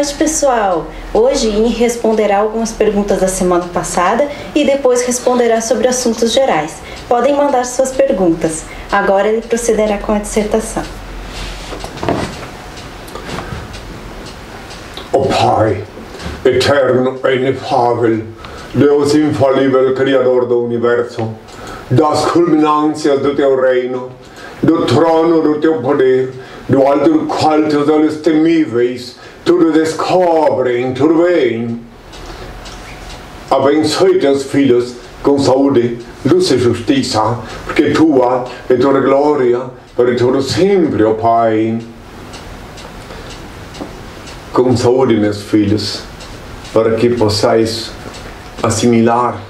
noite, pessoal! Hoje Inri responderá algumas perguntas da semana passada e depois responderá sobre assuntos gerais. Podem mandar suas perguntas. Agora ele procederá com a dissertação. O Pai, eterno e inefável, Deus infalível, Criador do Universo, das culminâncias do teu reino, do trono do teu poder, do alto qual teus olhos temíveis tudo descobrem, tudo bem. Abençoe teus filhos com saúde, luz e justiça, porque tua é toda glória para todo sempre, ó Pai. Com saúde, meus filhos, para que possais assimilar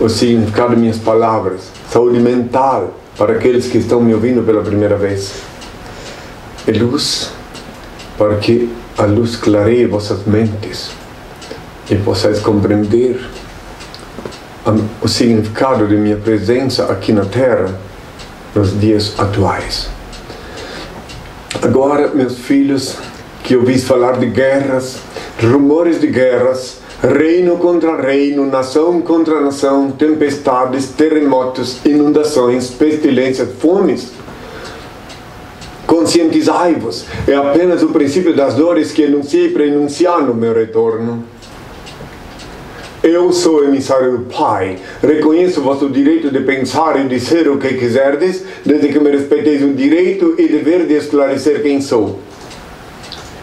o significado de minhas palavras. Saúde mental para aqueles que estão me ouvindo pela primeira vez. E luz para que a luz clareie vossas mentes e possais compreender o significado de minha presença aqui na Terra nos dias atuais. Agora, meus filhos, que ouvis falar de guerras, rumores de guerras, reino contra reino, nação contra nação, tempestades, terremotos, inundações, pestilências, fomes. Conscientizai-vos, é apenas o princípio das dores que enunciei para enunciar no meu retorno. Eu sou emissário do Pai. Reconheço vosso direito de pensar e dizer o que quiserdes, desde que me respeiteis o direito e dever de esclarecer quem sou.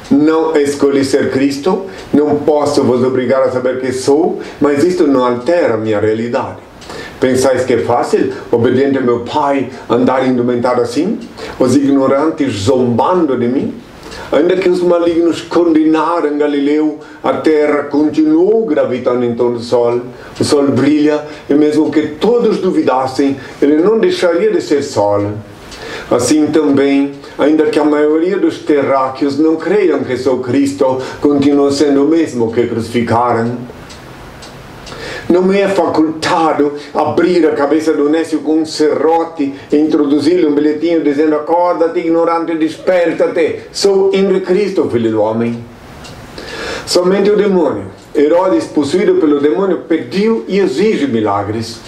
Não escolhi ser Cristo, não posso vos obrigar a saber quem sou, mas isto não altera a minha realidade. Pensais que é fácil, obediente ao meu Pai, andar indumentado assim? Os ignorantes zombando de mim? Ainda que os malignos condenaram Galileu, a terra continuou gravitando em torno do sol. O sol brilha e, mesmo que todos duvidassem, ele não deixaria de ser sol. Assim também, ainda que a maioria dos terráqueos não creiam que sou Cristo, continua sendo o mesmo que crucificaram. Não me é facultado abrir a cabeça do Nécio com um serrote e introduzir-lhe um bilhetinho dizendo acorda-te, ignorante, desperta-te. Sou Henrique Cristo, filho do homem. Somente o demônio, Herodes, possuído pelo demônio, pediu e exige milagres.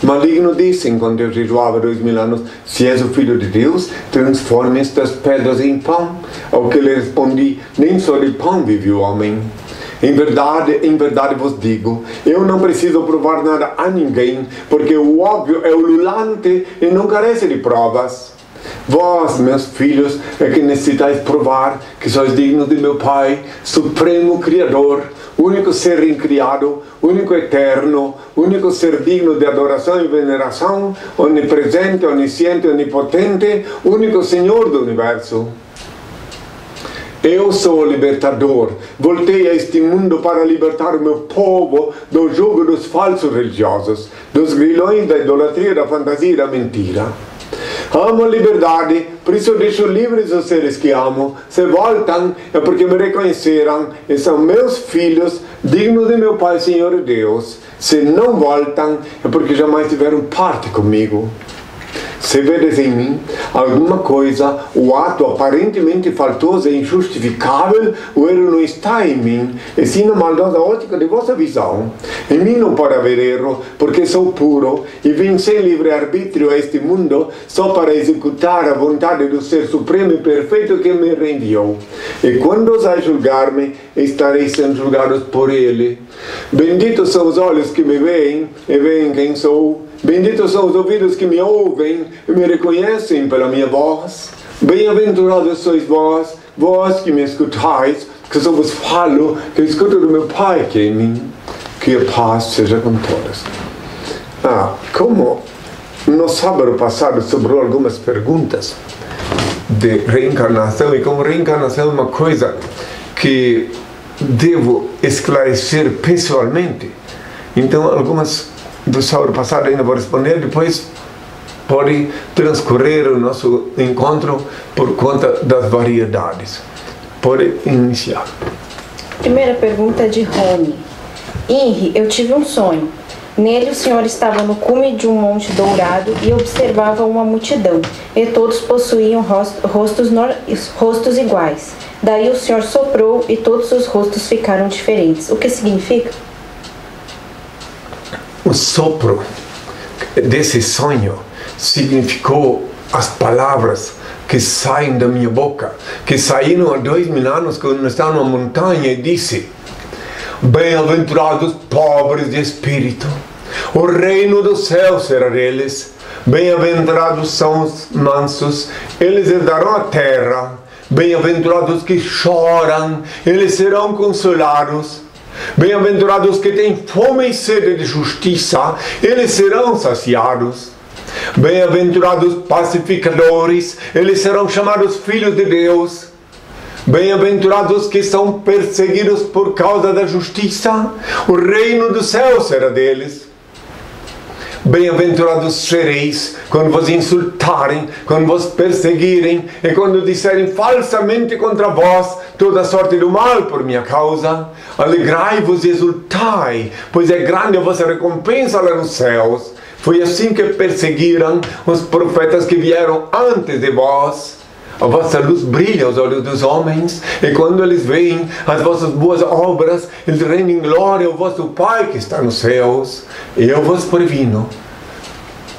O maligno disse, enquanto eu jejuava dois mil anos, se és o Filho de Deus, transforme estas pedras em pão. Ao que lhe respondi, nem só de pão vive o homem. Em verdade, em verdade vos digo, eu não preciso provar nada a ninguém, porque o óbvio é ululante e não carece de provas. Vós, meus filhos, é que necessitais provar que sois dignos de meu Pai, Supremo Criador, único ser incriado, único eterno, único ser digno de adoração e veneração, onipresente, onisciente, onipotente, único Senhor do universo. Eu sou o libertador. Voltei a este mundo para libertar o meu povo do jugo dos falsos religiosos, dos grilhões da idolatria, da fantasia e da mentira. Amo a liberdade, por isso deixo livres os seres que amo. Se voltam, é porque me reconheceram e são meus filhos, dignos de meu Pai, Senhor e Deus. Se não voltam, é porque jamais tiveram parte comigo. Se vedes em mim alguma coisa, o ato aparentemente faltoso e injustificável, o erro não está em mim, e sim na maldosa ótica de vossa visão. Em mim não pode haver erro, porque sou puro e vim sem livre-arbítrio a este mundo só para executar a vontade do Ser Supremo e Perfeito que me reenviou. E quando ousai julgar-me, estareis sendo julgados por Ele. Benditos são os olhos que me veem e veem quem sou. Benditos são os ouvidos que me ouvem e me reconhecem pela minha voz. Bem-aventurados sois vós, vós que me escutais, que só vos falo, que escuto do meu Pai que é em mim. Que a paz seja com todos. Ah, como no sábado passado sobrou algumas perguntas de reencarnação e como reencarnação é uma coisa que devo esclarecer pessoalmente. Então, algumas do sábado passado ainda vou responder, depois pode transcorrer o nosso encontro por conta das variedades. Pode iniciar. Primeira pergunta é de Rony. Henry, eu tive um sonho. Nele o senhor estava no cume de um monte dourado e observava uma multidão, e todos possuíam rostos, rostos iguais. Daí o Senhor soprou e todos os rostos ficaram diferentes. O que significa? O sopro desse sonho significou as palavras que saem da minha boca, que saíram há dois mil anos quando eu estava numa montanha e disse: Bem-aventurados pobres de espírito, o reino do céu será deles. Bem-aventurados são os mansos, eles herdarão a terra. Bem-aventurados que choram, eles serão consolados. Bem-aventurados que têm fome e sede de justiça, eles serão saciados. Bem-aventurados pacificadores, eles serão chamados filhos de Deus. Bem-aventurados que são perseguidos por causa da justiça, o reino do céu será deles. Bem-aventurados sereis quando vos insultarem, quando vos perseguirem e quando disserem falsamente contra vós toda sorte do mal por minha causa. Alegrai-vos e exultai, pois é grande a vossa recompensa lá nos céus. Foi assim que perseguiram os profetas que vieram antes de vós. A vossa luz brilha aos olhos dos homens, e quando eles veem as vossas boas obras, eles rendem glória ao vosso Pai que está nos céus. E eu vos previno.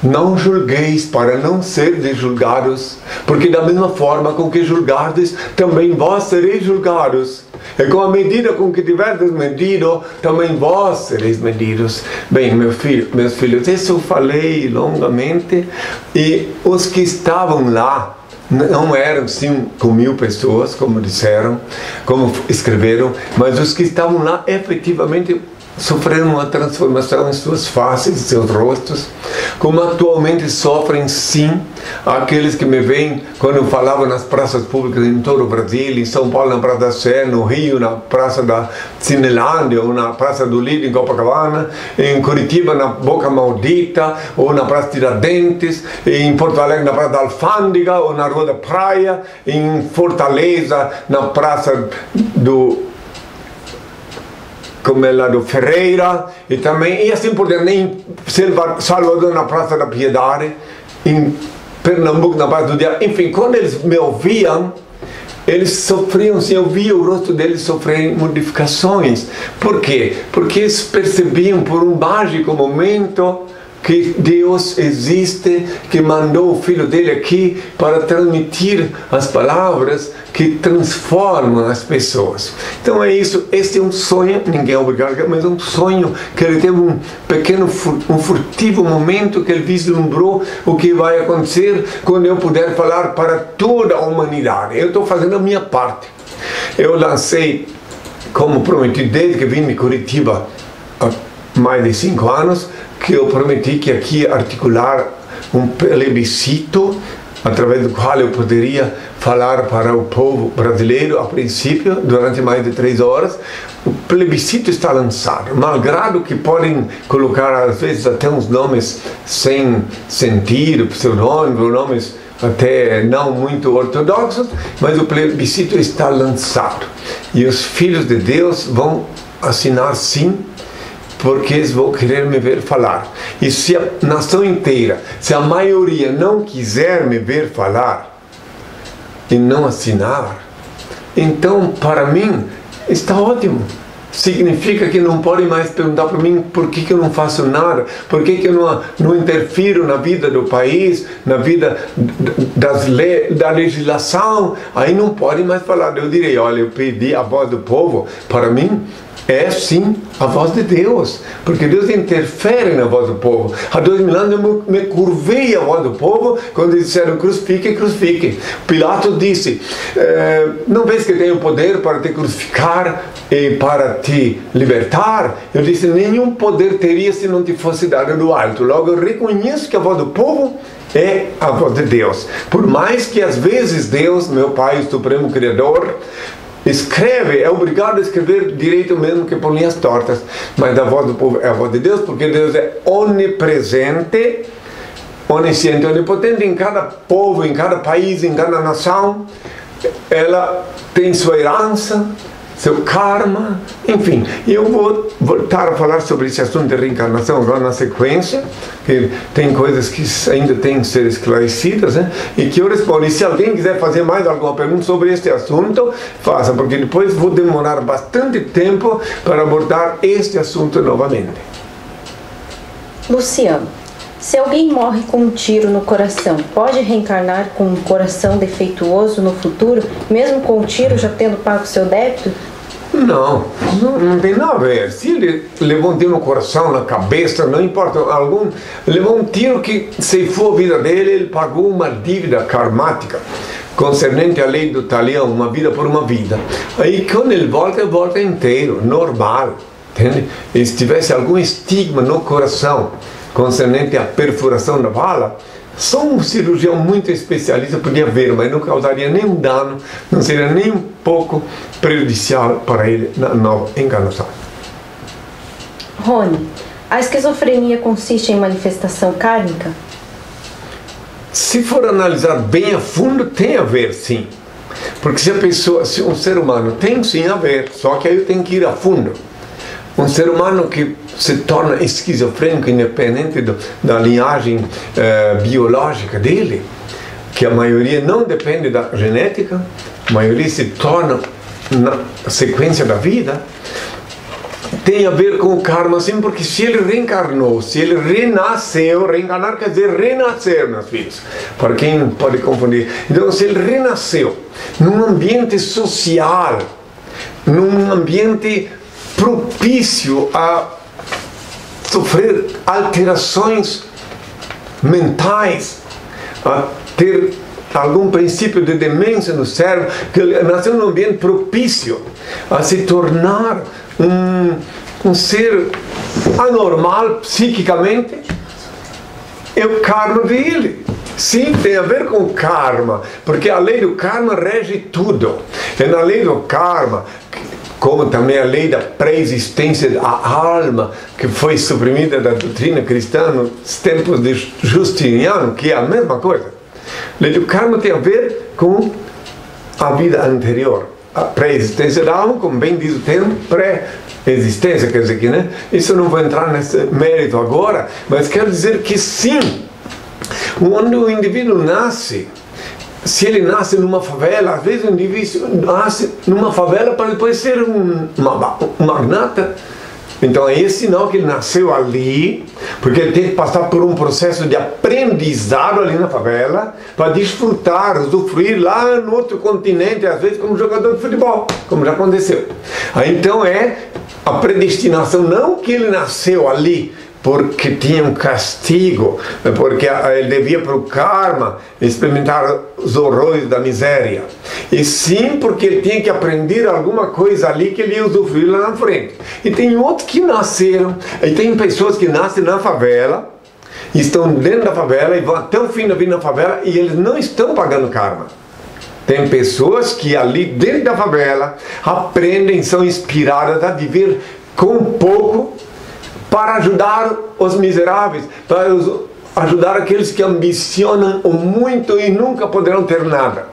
Não julgueis para não seres julgados, porque da mesma forma com que julgardes, também vós sereis julgados. E com a medida com que tiverdes medido, também vós sereis medidos. Bem, meu filho, meus filhos, isso eu falei longamente, e os que estavam lá, não eram cinco mil pessoas, como disseram, como escreveram, mas os que estavam lá efetivamente sofreram uma transformação em suas faces, em seus rostos, como atualmente sofrem sim aqueles que me veem quando eu falava nas praças públicas em todo o Brasil, em São Paulo na Praça da Sé, no Rio na Praça da Cinelândia ou na Praça do Lido em Copacabana, em Curitiba na Boca Maldita ou na Praça Tiradentes, em Porto Alegre na Praça da Alfândega ou na Rua da Praia, em Fortaleza na Praça do como é lá do Ferreira e também, e assim por diante, em Salvador na Praça da Piedade, em Pernambuco na Praça do Dia, enfim, quando eles me ouviam, eles sofriam, se eu via o rosto deles sofrer modificações. Por quê? Porque eles percebiam por um mágico momento que Deus existe, que mandou o Filho dele aqui para transmitir as palavras que transformam as pessoas. Então é isso, este é um sonho, ninguém é obrigado, mas é um sonho que ele teve um pequeno, um furtivo momento que ele vislumbrou o que vai acontecer quando eu puder falar para toda a humanidade. Eu estou fazendo a minha parte. Eu lancei, como prometi, desde que vim de Curitiba mais de cinco anos, que eu prometi que aqui articular um plebiscito através do qual eu poderia falar para o povo brasileiro a princípio durante mais de três horas. O plebiscito está lançado malgrado que podem colocar às vezes até uns nomes sem sentido pseudônimos nomes até não muito ortodoxos mas o plebiscito está lançado. E os filhos de Deus vão assinar sim porque eles vão querer me ver falar. E se a nação inteira, se a maioria não quiser me ver falar e não assinar, então para mim está ótimo. Significa que não podem mais perguntar para mim por que, que eu não faço nada, por que, que eu não, não interfiro na vida do país, na vida das le, da legislação. Aí não podem mais falar. Eu direi: olha, eu pedi a voz do povo, para mim é sim a voz de Deus, porque Deus interfere na voz do povo. Há dois mil anos eu me curvei à voz do povo quando disseram crucifique, crucifique. Pilatos disse: eh, Não vês que tenho poder para te crucificar e para te libertar? Eu disse: Nenhum poder teria se não te fosse dado do alto. Logo eu reconheço que a voz do povo é a voz de Deus. Por mais que às vezes Deus, meu Pai, o Supremo Criador, escreve, é obrigado a escrever direito mesmo que por linhas tortas, mas a voz do povo é a voz de Deus, porque Deus é onipresente, onisciente, onipotente em cada povo, em cada país, em cada nação. Ela tem sua herança, seu karma, enfim. Eu vou voltar a falar sobre esse assunto de reencarnação agora na sequência, que tem coisas que ainda têm que ser esclarecidas, né? e que eu respondo. E se alguém quiser fazer mais alguma pergunta sobre este assunto, faça, porque depois vou demorar bastante tempo para abordar este assunto novamente. Luciano. Se alguém morre com um tiro no coração, pode reencarnar com um coração defeituoso no futuro, mesmo com o tiro já tendo pago seu débito? Não, não, não, tem nada a ver. Se ele levou um tiro no coração, na cabeça, não importa, algum, levou um tiro que ceifou a vida dele, ele pagou uma dívida karmática concernente à lei do talião, uma vida por uma vida. Aí quando ele volta, ele volta inteiro, normal. Entende? E se tivesse algum estigma no coração, concernente à perfuração da bala, só um cirurgião muito especialista podia ver, mas não causaria nenhum dano, não seria nem um pouco prejudicial para ele na nova encarnação. Rony, a esquizofrenia consiste em manifestação kármica? Se for analisar bem a fundo, tem a ver sim. Porque se a pessoa, se um ser humano tem sim a ver, só que aí tem que ir a fundo. Um ser humano que se torna esquizofrênico, independente do, da linhagem eh, biológica dele, que a maioria não depende da genética, a maioria se torna na sequência da vida, tem a ver com o karma, sim, porque se ele reencarnou, se ele renasceu, reencarnar quer dizer renascer, meus filhos, para quem pode confundir. Então, se ele renasceu num ambiente social, num ambiente propício a sofrer alterações mentais, a ter algum princípio de demência no cérebro, que nasceu num ambiente propício a se tornar um, um ser anormal psiquicamente, é o karma dele. Sim, tem a ver com karma, porque a lei do karma rege tudo. É na lei do karma como também a lei da pré-existência da alma, que foi suprimida da doutrina cristã nos tempos de Justiniano, que é a mesma coisa. Lei do karma tem a ver com a vida anterior. A pré-existência da alma, como bem diz o termo, pré-existência, quer dizer que, né? Isso não vou entrar nesse mérito agora, mas quero dizer que sim, quando o indivíduo nasce, se ele nasce numa favela, às vezes um indivíduo nasce numa favela para depois ser um, uma, um magnata. Então é esse sinal que ele nasceu ali, porque ele tem que passar por um processo de aprendizado ali na favela, para desfrutar, usufruir lá no outro continente, às vezes como jogador de futebol, como já aconteceu. Aí, então é a predestinação, não que ele nasceu ali, porque tinha um castigo, porque ele devia para o karma experimentar os horrores da miséria. E sim porque ele tinha que aprender alguma coisa ali que ele ia usufruir lá na frente. E tem outros que nasceram, e tem pessoas que nascem na favela, estão dentro da favela e vão até o fim da vida na favela e eles não estão pagando karma. Tem pessoas que ali dentro da favela aprendem, são inspiradas a viver com pouco para ajudar os miseráveis, para ajudar aqueles que ambicionam muito e nunca poderão ter nada.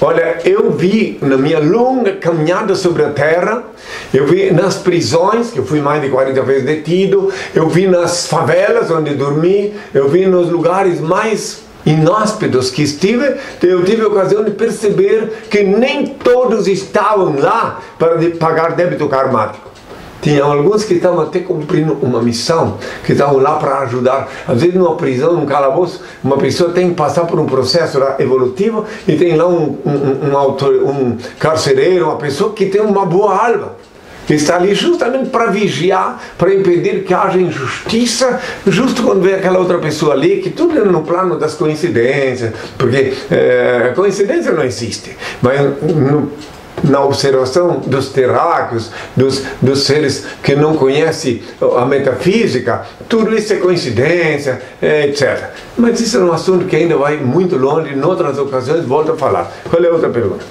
Olha, eu vi na minha longa caminhada sobre a terra, eu vi nas prisões, que eu fui mais de 40 vezes detido, eu vi nas favelas onde dormi, eu vi nos lugares mais inóspitos que estive, eu tive a ocasião de perceber que nem todos estavam lá para pagar débito karmático. Tinham alguns que estavam até cumprindo uma missão, que estavam lá para ajudar. Às vezes, numa prisão, num calabouço, uma pessoa tem que passar por um processo evolutivo e tem lá um, um, um, autor, um carcereiro, uma pessoa que tem uma boa alma que está ali justamente para vigiar, para impedir que haja injustiça, justo quando vem aquela outra pessoa ali, que tudo é no plano das coincidências, porque é, coincidência não existe, mas no, na observação dos terráqueos, dos, dos seres que não conhecem a metafísica, tudo isso é coincidência, etc. Mas isso é um assunto que ainda vai muito longe, em outras ocasiões volto a falar. Qual é a outra pergunta?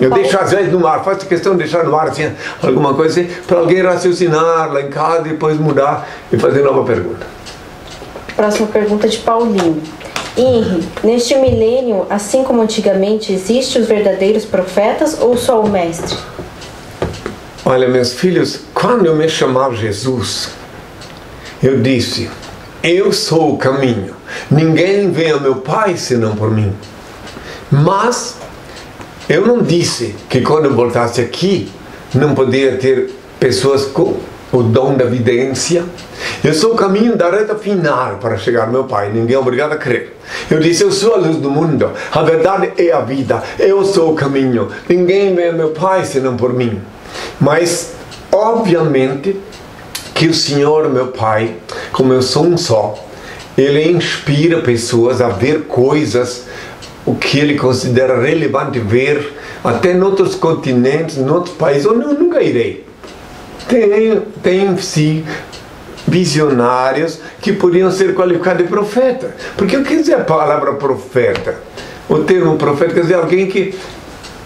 Eu deixo às vezes no ar, faço questão de deixar no ar assim, alguma coisa assim, para alguém raciocinar lá em casa e depois mudar e fazer nova pergunta. Próxima pergunta de Paulinho. Henry, neste milênio, assim como antigamente, existem os verdadeiros profetas ou só o mestre? Olha, meus filhos, quando eu me chamava Jesus, eu disse: Eu sou o caminho. Ninguém vem ao meu Pai senão por mim. Mas eu não disse que quando eu voltasse aqui não poderia ter pessoas com o dom da vidência. Eu sou o caminho da reta final para chegar ao meu Pai. Ninguém é obrigado a crer. Eu disse: Eu sou a luz do mundo. A verdade é a vida. Eu sou o caminho. Ninguém ao meu Pai senão por mim. Mas, obviamente, que o Senhor, meu Pai, como eu sou um só, ele inspira pessoas a ver coisas o que ele considera relevante ver até em outros continentes, em outros países, onde eu nunca irei. Tem, tem sim visionários que podiam ser qualificados de profeta. Porque o que dizer a palavra profeta? O termo profeta quer dizer alguém que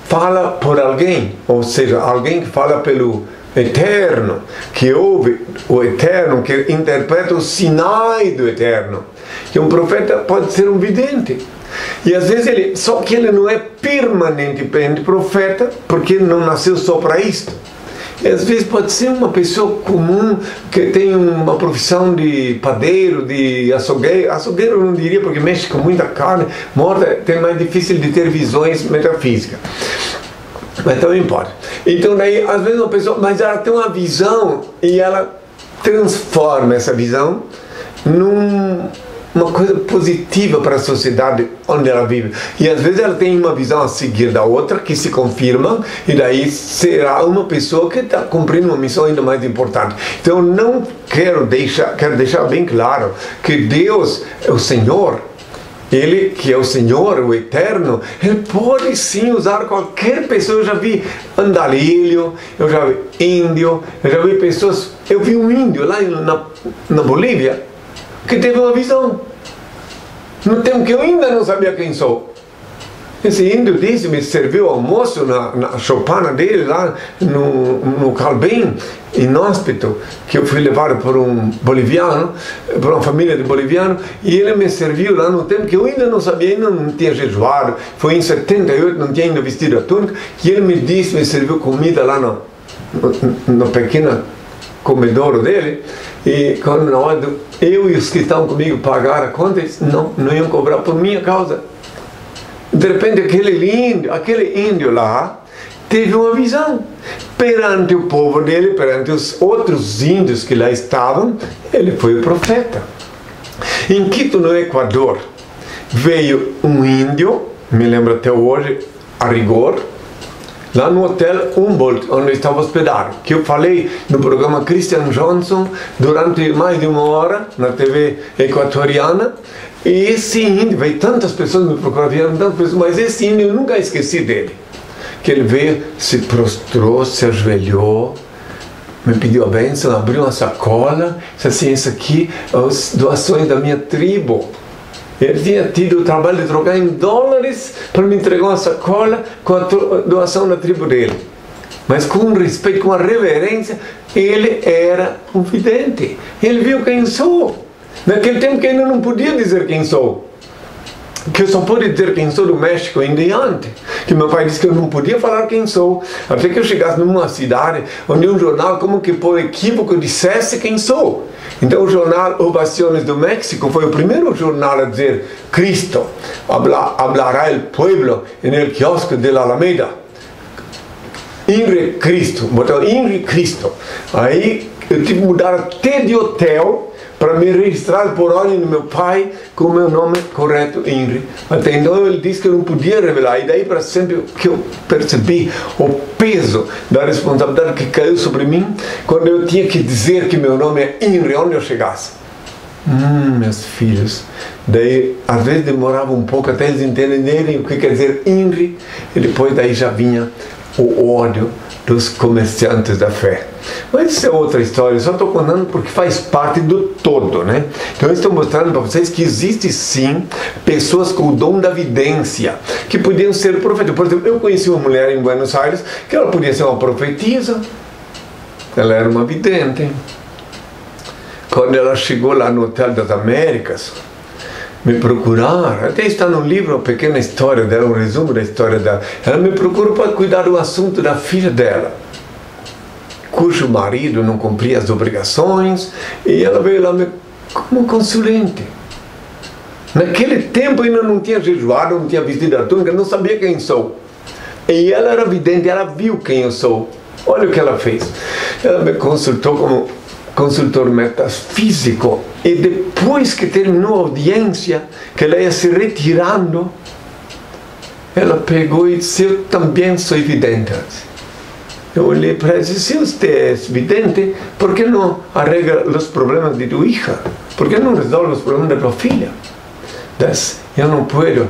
fala por alguém, ou seja, alguém que fala pelo eterno, que ouve o eterno, que interpreta os sinais do eterno. Que um profeta pode ser um vidente. E às vezes ele, só que ele não é permanentemente profeta, porque ele não nasceu só para isto. Às vezes pode ser uma pessoa comum que tem uma profissão de padeiro, de açougueiro. Açougueiro eu não diria porque mexe com muita carne morta, tem mais difícil de ter visões metafísicas. Mas também pode. Então daí, às vezes uma pessoa, mas ela tem uma visão e ela transforma essa visão num uma coisa positiva para a sociedade onde ela vive. E às vezes ela tem uma visão a seguir da outra que se confirma e daí será uma pessoa que está cumprindo uma missão ainda mais importante. Então não quero deixar, quero deixar bem claro que Deus é o Senhor. Ele que é o Senhor, o Eterno, Ele pode sim usar qualquer pessoa. Eu já vi andarilho, eu já vi índio, eu já vi pessoas. Eu vi um índio lá na, na Bolívia que teve uma visão. No tempo que eu ainda não sabia quem sou. Esse índio disse, me serviu almoço na, na chopana dele lá no, no Calbem, inóspito, que eu fui levado por um boliviano, por uma família de boliviano, e ele me serviu lá no tempo que eu ainda não sabia, ainda não tinha jejuado, foi em 78, não tinha ainda vestido a túnica, e ele me disse, me serviu comida lá no pequeno comedouro dele, e quando na hora do, eu e os que estão comigo pagaram a conta, eles não, não iam cobrar por minha causa. De repente aquele índio, aquele índio lá teve uma visão perante o povo dele, perante os outros índios que lá estavam, ele foi o profeta. Em Quito, no Equador, veio um índio, me lembro até hoje, a rigor, lá no hotel Humboldt, onde estava hospedado, que eu falei no programa Christian Johnson durante mais de uma hora na TV equatoriana. E esse índio, veio tantas pessoas me procurar, tantas pessoas, mas esse índio eu nunca esqueci dele. Que ele veio, se prostrou, se ajoelhou, me pediu a bênção, abriu uma sacola, disse assim, isso aqui, as doações da minha tribo. Ele tinha tido o trabalho de trocar em dólares para me entregar uma sacola com a doação da tribo dele. Mas com respeito, com a reverência, ele era um vidente. Ele viu quem sou. Naquele tempo que ainda não podia dizer quem sou. Que eu só pude dizer quem sou do México em diante. Que meu pai disse que eu não podia falar quem sou. Até que eu chegasse numa cidade onde um jornal, como que por equívoco, dissesse quem sou. Então o jornal Ovaciones do México foi o primeiro jornal a dizer Cristo hablará el pueblo en el quiosque de la Alameda. Inri Cristo, botou Inri Cristo. Aí eu tive que mudar até de hotel para me registrar por ordem do meu pai com o meu nome correto, Inri. Até então ele disse que eu não podia revelar, e daí para sempre que eu percebi o peso da responsabilidade que caiu sobre mim quando eu tinha que dizer que meu nome é Inri, onde eu chegasse. Hum, meus filhos. Daí, às vezes demorava um pouco até eles entenderem o que quer dizer INRI, e depois daí já vinha o ódio dos comerciantes da fé. Mas isso é outra história, só estou contando porque faz parte do todo, né? Então eu estou mostrando para vocês que existe sim pessoas com o dom da vidência, que podiam ser profetas. Por exemplo, eu conheci uma mulher em Buenos Aires que ela podia ser uma profetisa, ela era uma vidente. Quando ela chegou lá no Hotel das Américas, me procurar, até está no livro uma pequena história dela, um resumo da história dela. Ela me procurou para cuidar do assunto da filha dela. cujo marido não cumpria as obrigações, e ela veio lá me, como consulente. Naquele tempo ainda não tinha jejuado, não tinha vestido a túnica, não sabia quem sou. E ela era vidente, ela viu quem eu sou. Olha o que ela fez. Ela me consultou como consultor metafísico e depois que terminou a audiência, que ela ia se retirando, ela pegou e disse: Eu também sou vidente. Eu olhei para ela e disse: vidente, por que não arregla os problemas de tua hija? Por que não resolve os problemas de tua filha? Das, eu não posso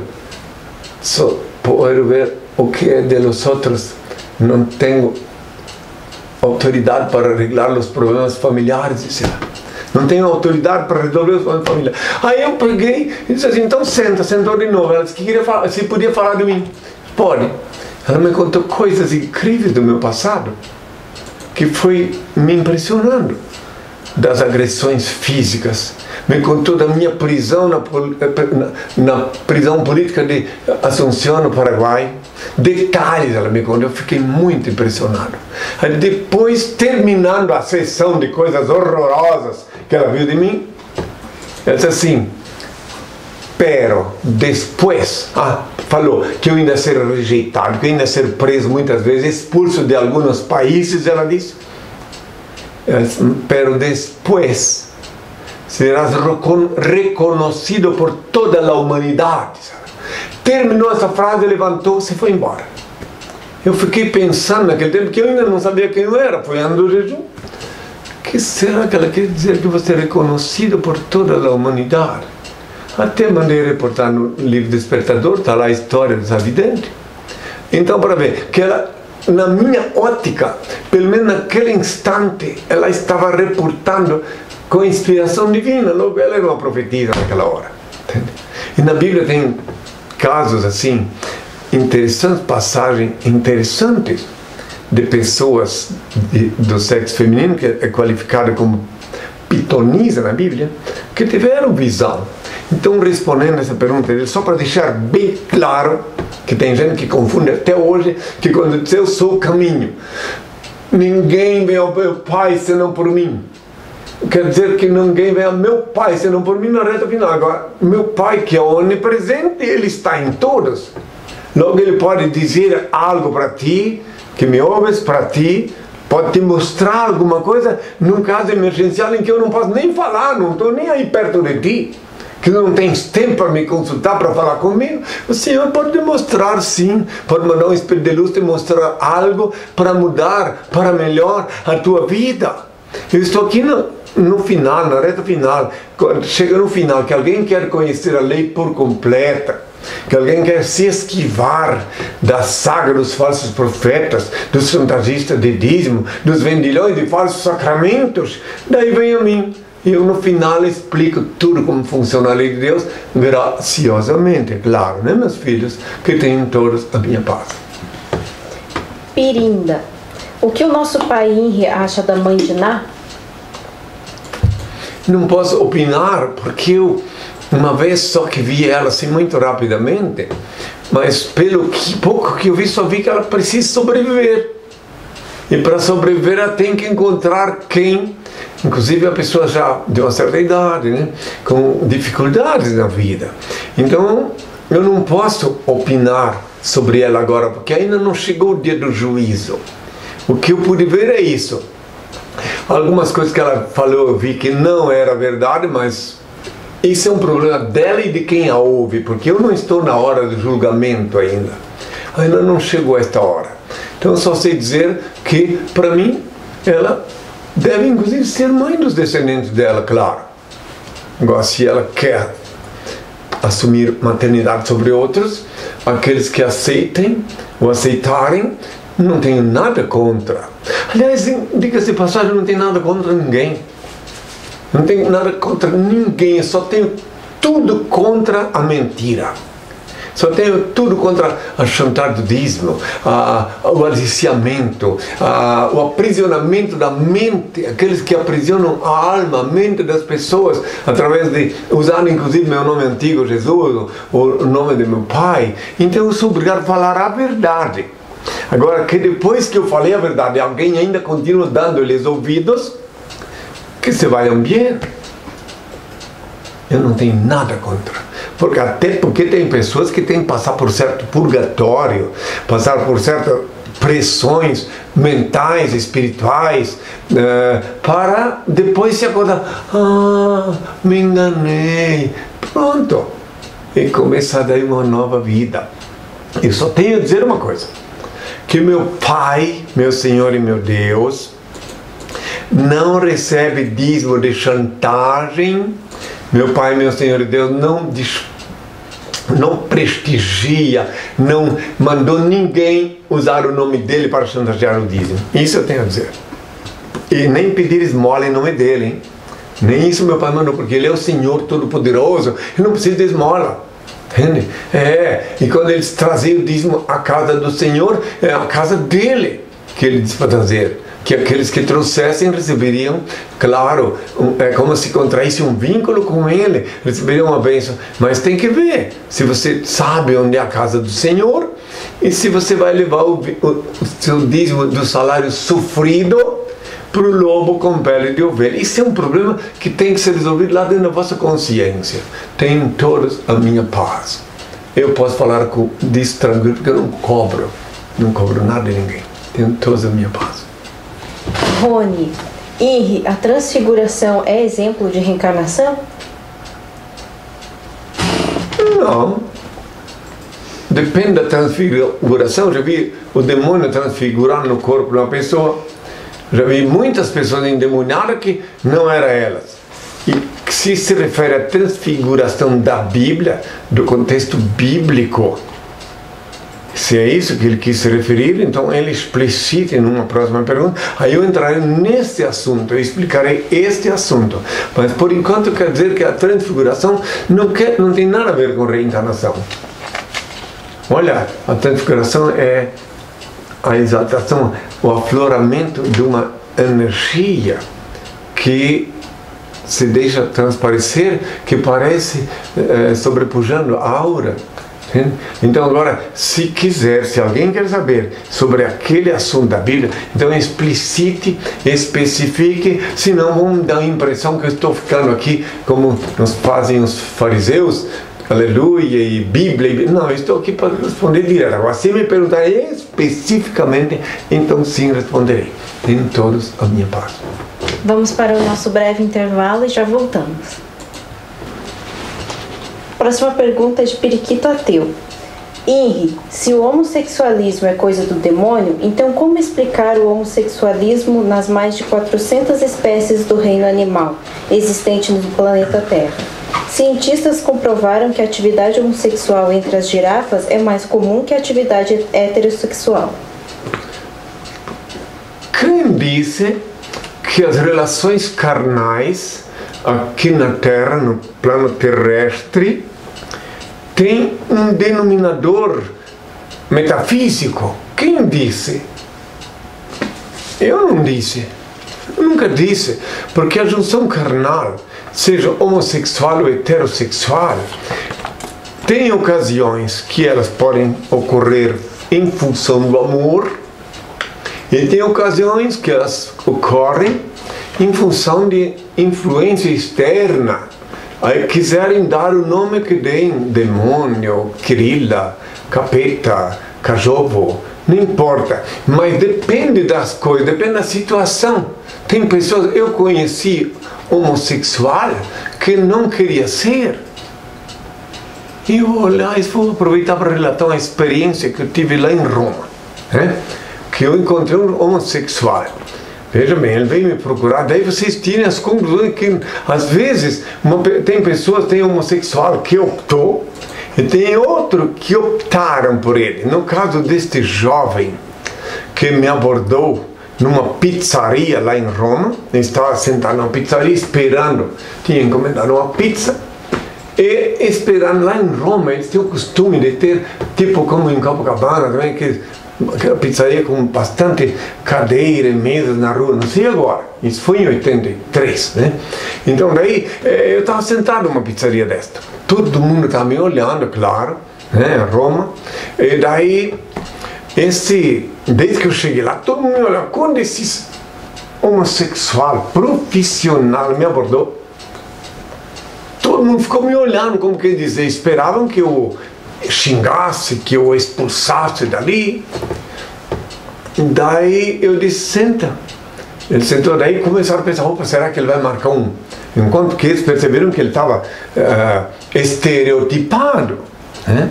só poder ver o que de los outros. Não tenho autoridade para arreglar os problemas familiares, disse ela. Não tenho autoridade para resolver os problemas familiares. Aí eu peguei e disse assim, então senta, sentou de novo. Ela disse que queria falar, se podia falar de mim. Pode. Ela me contou coisas incríveis do meu passado, que foi me impressionando. Das agressões físicas, me contou da minha prisão na, na, na prisão política de Assunção, no Paraguai. Detalhes ela me contou, eu fiquei muito impressionado. Aí depois, terminando a sessão de coisas horrorosas que ela viu de mim, ela disse assim, pero depois, ah, falou que eu ainda ser rejeitado, que eu ainda ser preso muitas vezes, expulso de alguns países, ela disse. Pero depois serás reconhecido por toda a humanidade. Terminou essa frase, levantou-se e foi embora. Eu fiquei pensando naquele tempo que eu ainda não sabia quem eu era, foi ano do jejum. que será que ela quer dizer que você é reconhecido por toda a humanidade? Até mandei reportar no livro Despertador, está lá a história dessa vidente. Então, para ver, que ela, na minha ótica, pelo menos naquele instante, ela estava reportando com inspiração divina, logo ela era uma profetisa naquela hora. Entende? E na Bíblia tem casos assim, interessantes, passagens interessantes de pessoas de, do sexo feminino, que é qualificada como pitonisa na Bíblia, que tiveram visão. Então, respondendo essa pergunta dele, só para deixar bem claro que tem gente que confunde até hoje que quando diz eu sou o caminho, ninguém vê o meu Pai senão por mim quer dizer que ninguém vê a meu Pai senão por mim na reta final. Agora, meu Pai que é onipresente, Ele está em todos. Logo, Ele pode dizer algo para ti, que me ouves para ti, pode te mostrar alguma coisa num caso emergencial em que eu não posso nem falar, não estou nem aí perto de ti, que não tens tempo para me consultar, para falar comigo. O Senhor pode demonstrar sim, pode mandar um espírito de luz te mostrar algo para mudar, para melhor a tua vida. Eu estou aqui no, no final, na reta final, chega no final, que alguém quer conhecer a lei por completa, que alguém quer se esquivar da saga dos falsos profetas, dos chantagistas de dízimo, dos vendilhões de falsos sacramentos, daí vem a mim. E eu no final explico tudo como funciona a lei de Deus, graciosamente, claro, né, meus filhos, que tenham todos a minha paz. Pirinda, o que o nosso pai acha da mãe de Ná? Não posso opinar porque eu uma vez só que vi ela assim muito rapidamente, mas pelo que, pouco que eu vi só vi que ela precisa sobreviver. E para sobreviver ela tem que encontrar quem, inclusive a pessoa já de uma certa idade, né, com dificuldades na vida. Então eu não posso opinar sobre ela agora porque ainda não chegou o dia do juízo. O que eu pude ver é isso Algumas coisas que ela falou eu vi que não era verdade, mas isso é um problema dela e de quem a ouve, porque eu não estou na hora do julgamento ainda. Ainda não chegou esta hora. Então eu só sei dizer que, para mim, ela deve inclusive ser mãe dos descendentes dela, claro. Agora, se ela quer assumir maternidade sobre outros, aqueles que aceitem ou aceitarem, não tenho nada contra. Aliás, diga-se de passagem, não tenho nada contra ninguém. Não tenho nada contra ninguém, só tenho tudo contra a mentira. Só tenho tudo contra a chantadismo, a, o aliciamento, a, o aprisionamento da mente, aqueles que aprisionam a alma, a mente das pessoas, através de usar inclusive meu nome antigo, Jesus, ou o nome de meu pai. Então eu sou obrigado a falar a verdade. Agora, que depois que eu falei a verdade, alguém ainda continua dando-lhes ouvidos, que se vayam bem. Eu não tenho nada contra. Porque até porque tem pessoas que têm que passar por certo purgatório, passar por certas pressões mentais, espirituais, uh, para depois se acordar. Ah, me enganei. Pronto. E começar daí uma nova vida. Eu só tenho a dizer uma coisa: que meu Pai, meu Senhor e meu Deus, não recebe dízimo de chantagem. Meu Pai, meu Senhor e Deus, não não prestigia, não mandou ninguém usar o nome dele para chantagear o dízimo. Isso eu tenho a dizer. E nem pedir esmola em nome dele, hein? Nem isso meu pai mandou, porque ele é o Senhor Todo-Poderoso. Eu não preciso de esmola. Entende? É, e quando eles traziam o dízimo à casa do Senhor, é a casa dele que ele disse para trazer. Que aqueles que trouxessem receberiam, claro, um, é como se contraísse um vínculo com ele, receberiam uma bênção. Mas tem que ver se você sabe onde é a casa do Senhor e se você vai levar o, o, o seu dízimo do salário sofrido para o lobo com pele de ovelha. Isso é um problema que tem que ser resolvido lá dentro da vossa consciência. Tem todos a minha paz. Eu posso falar com, disso tranquilo porque eu não cobro. Não cobro nada de ninguém. Tenho toda a minha paz. Rony, Henri, a transfiguração é exemplo de reencarnação? Não. Depende da transfiguração. Já vi o demônio transfigurar no corpo de uma pessoa já vi muitas pessoas endemoniadas que não eram elas. E se se refere à transfiguração da Bíblia, do contexto bíblico, se é isso que ele quis se referir, então ele explicite numa próxima pergunta. Aí eu entrarei nesse assunto, eu explicarei este assunto. Mas por enquanto quer dizer que a transfiguração não, quer, não tem nada a ver com reencarnação. Olha, a transfiguração é a exaltação, o afloramento de uma energia que se deixa transparecer, que parece eh, sobrepujando a aura. Então, agora, se quiser, se alguém quer saber sobre aquele assunto da Bíblia, então explicite, especifique, senão vão dar a impressão que eu estou ficando aqui como nos fazem os fariseus, aleluia e Bíblia. Não, estou aqui para responder direto. Agora, se me perguntar especificamente, então sim responderei. Em todos a minha parte. Vamos para o nosso breve intervalo e já voltamos. Próxima pergunta é de Periquito Ateu. Henry, se o homossexualismo é coisa do demônio, então como explicar o homossexualismo nas mais de 400 espécies do reino animal existente no planeta Terra? Cientistas comprovaram que a atividade homossexual entre as girafas é mais comum que a atividade heterossexual. Quem disse que as relações carnais aqui na Terra, no plano terrestre, têm um denominador metafísico? Quem disse? Eu não disse. Nunca disse, porque a junção carnal seja homossexual ou heterossexual, tem ocasiões que elas podem ocorrer em função do amor e tem ocasiões que elas ocorrem em função de influência externa. Aí quiserem dar o nome que deem, demônio, querida, capeta, cachorro, não importa. Mas depende das coisas, depende da situação. Tem pessoas, eu conheci homossexual que não queria ser. E eu, aliás, vou aproveitar para relatar uma experiência que eu tive lá em Roma. Né? Que eu encontrei um homossexual. Veja bem, ele veio me procurar, daí vocês tirem as conclusões que às vezes uma, tem pessoas, tem homossexual que optou e tem outro que optaram por ele. No caso deste jovem que me abordou numa pizzaria lá em Roma, ele estava sentado numa pizzaria esperando, tinha encomendado uma pizza. E esperando lá em Roma, eles têm o costume de ter, tipo como em Copacabana também, que aquela pizzaria com bastante cadeira e mesas na rua, não sei agora, isso foi em 83, né? Então daí eh, eu estava sentado numa pizzaria desta, todo mundo estava me olhando, claro, né, Roma, e daí esse, desde que eu cheguei lá, todo mundo me olhou. Quando esse homossexual profissional me abordou, todo mundo ficou me olhando, como quer dizer, esperavam que eu xingasse, que eu expulsasse dali. Daí eu disse, senta. Ele sentou, daí começaram a pensar, opa, será que ele vai marcar um encontro? Porque eles perceberam que ele estava uh, estereotipado. Né?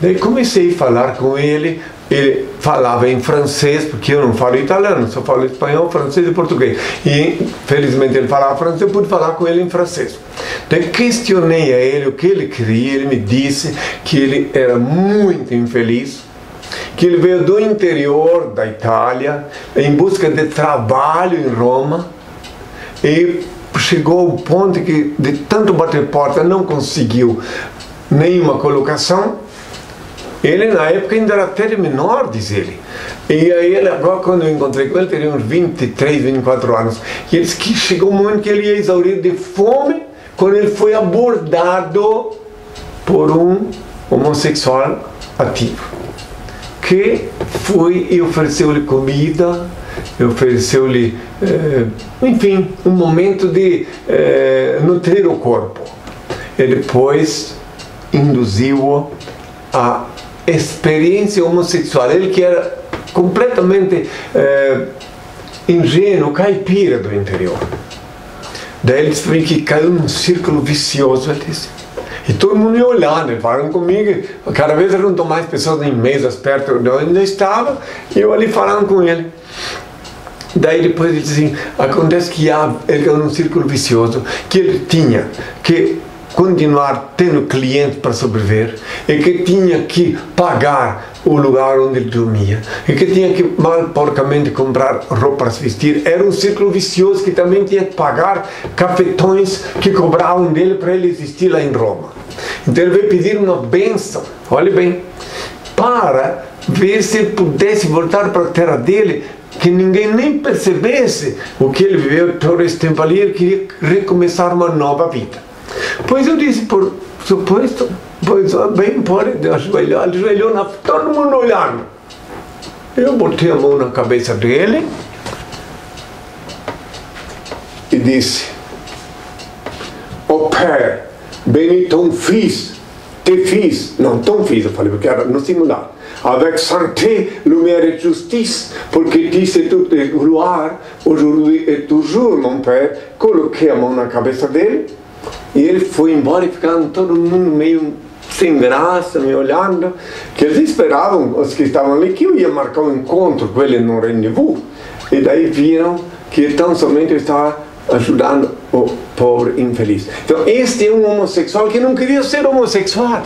Daí comecei a falar com ele, ele falava em francês, porque eu não falo italiano, só falo espanhol, francês e português. E felizmente ele falava francês, eu pude falar com ele em francês. Então questionei a ele o que ele queria, ele me disse que ele era muito infeliz, que ele veio do interior da Itália em busca de trabalho em Roma e chegou ao ponto que de tanto bater porta não conseguiu nenhuma colocação ele na época ainda era até menor, diz ele. E aí ele, agora quando eu encontrei com ele, teria uns 23, 24 anos. E ele disse que chegou um momento que ele ia exaurir de fome quando ele foi abordado por um homossexual ativo. Que foi e ofereceu-lhe comida, ofereceu-lhe, eh, enfim, um momento de eh, nutrir o corpo. E depois induziu-o a experiência homossexual. Ele que era completamente é, ingênuo, caipira do interior. Daí ele disse que caiu num círculo vicioso. Ele disse. E todo mundo ia olhando, eles falaram comigo. Cada vez eram mais pessoas em mesas perto de onde eu estava, e eu ali falando com ele. Daí depois ele disse assim, acontece que ele caiu num círculo vicioso, que ele tinha que continuar tendo clientes para sobreviver e que tinha que pagar o lugar onde ele dormia e que tinha que mal porcamente comprar roupa para se vestir. Era um círculo vicioso que também tinha que pagar cafetões que cobravam dele para ele existir lá em Roma. Então ele veio pedir uma benção, olhe bem, para ver se ele pudesse voltar para a terra dele que ninguém nem percebesse o que ele viveu todo esse tempo ali, ele queria recomeçar uma nova vida. Pois eu disse, por suposto, pois bem pode ajoelhar, ajoelhou na, todo mundo olhando. Eu botei a mão na cabeça dele e disse, ó oh, Père, Benito fiz, te fiz, não tão fiz, eu falei, porque era no singular. Avec santé, lumière et justice, porque disse toute gloire, aujourd'hui et toujours, mon Père, coloquei a mão na cabeça dele e ele foi embora e ficaram todo mundo meio sem graça, me olhando, que eles esperavam, os que estavam ali, que eu ia marcar um encontro com ele no rendezvous. E daí viram que tão somente eu estava ajudando o pobre infeliz. Então, este é um homossexual que não queria ser homossexual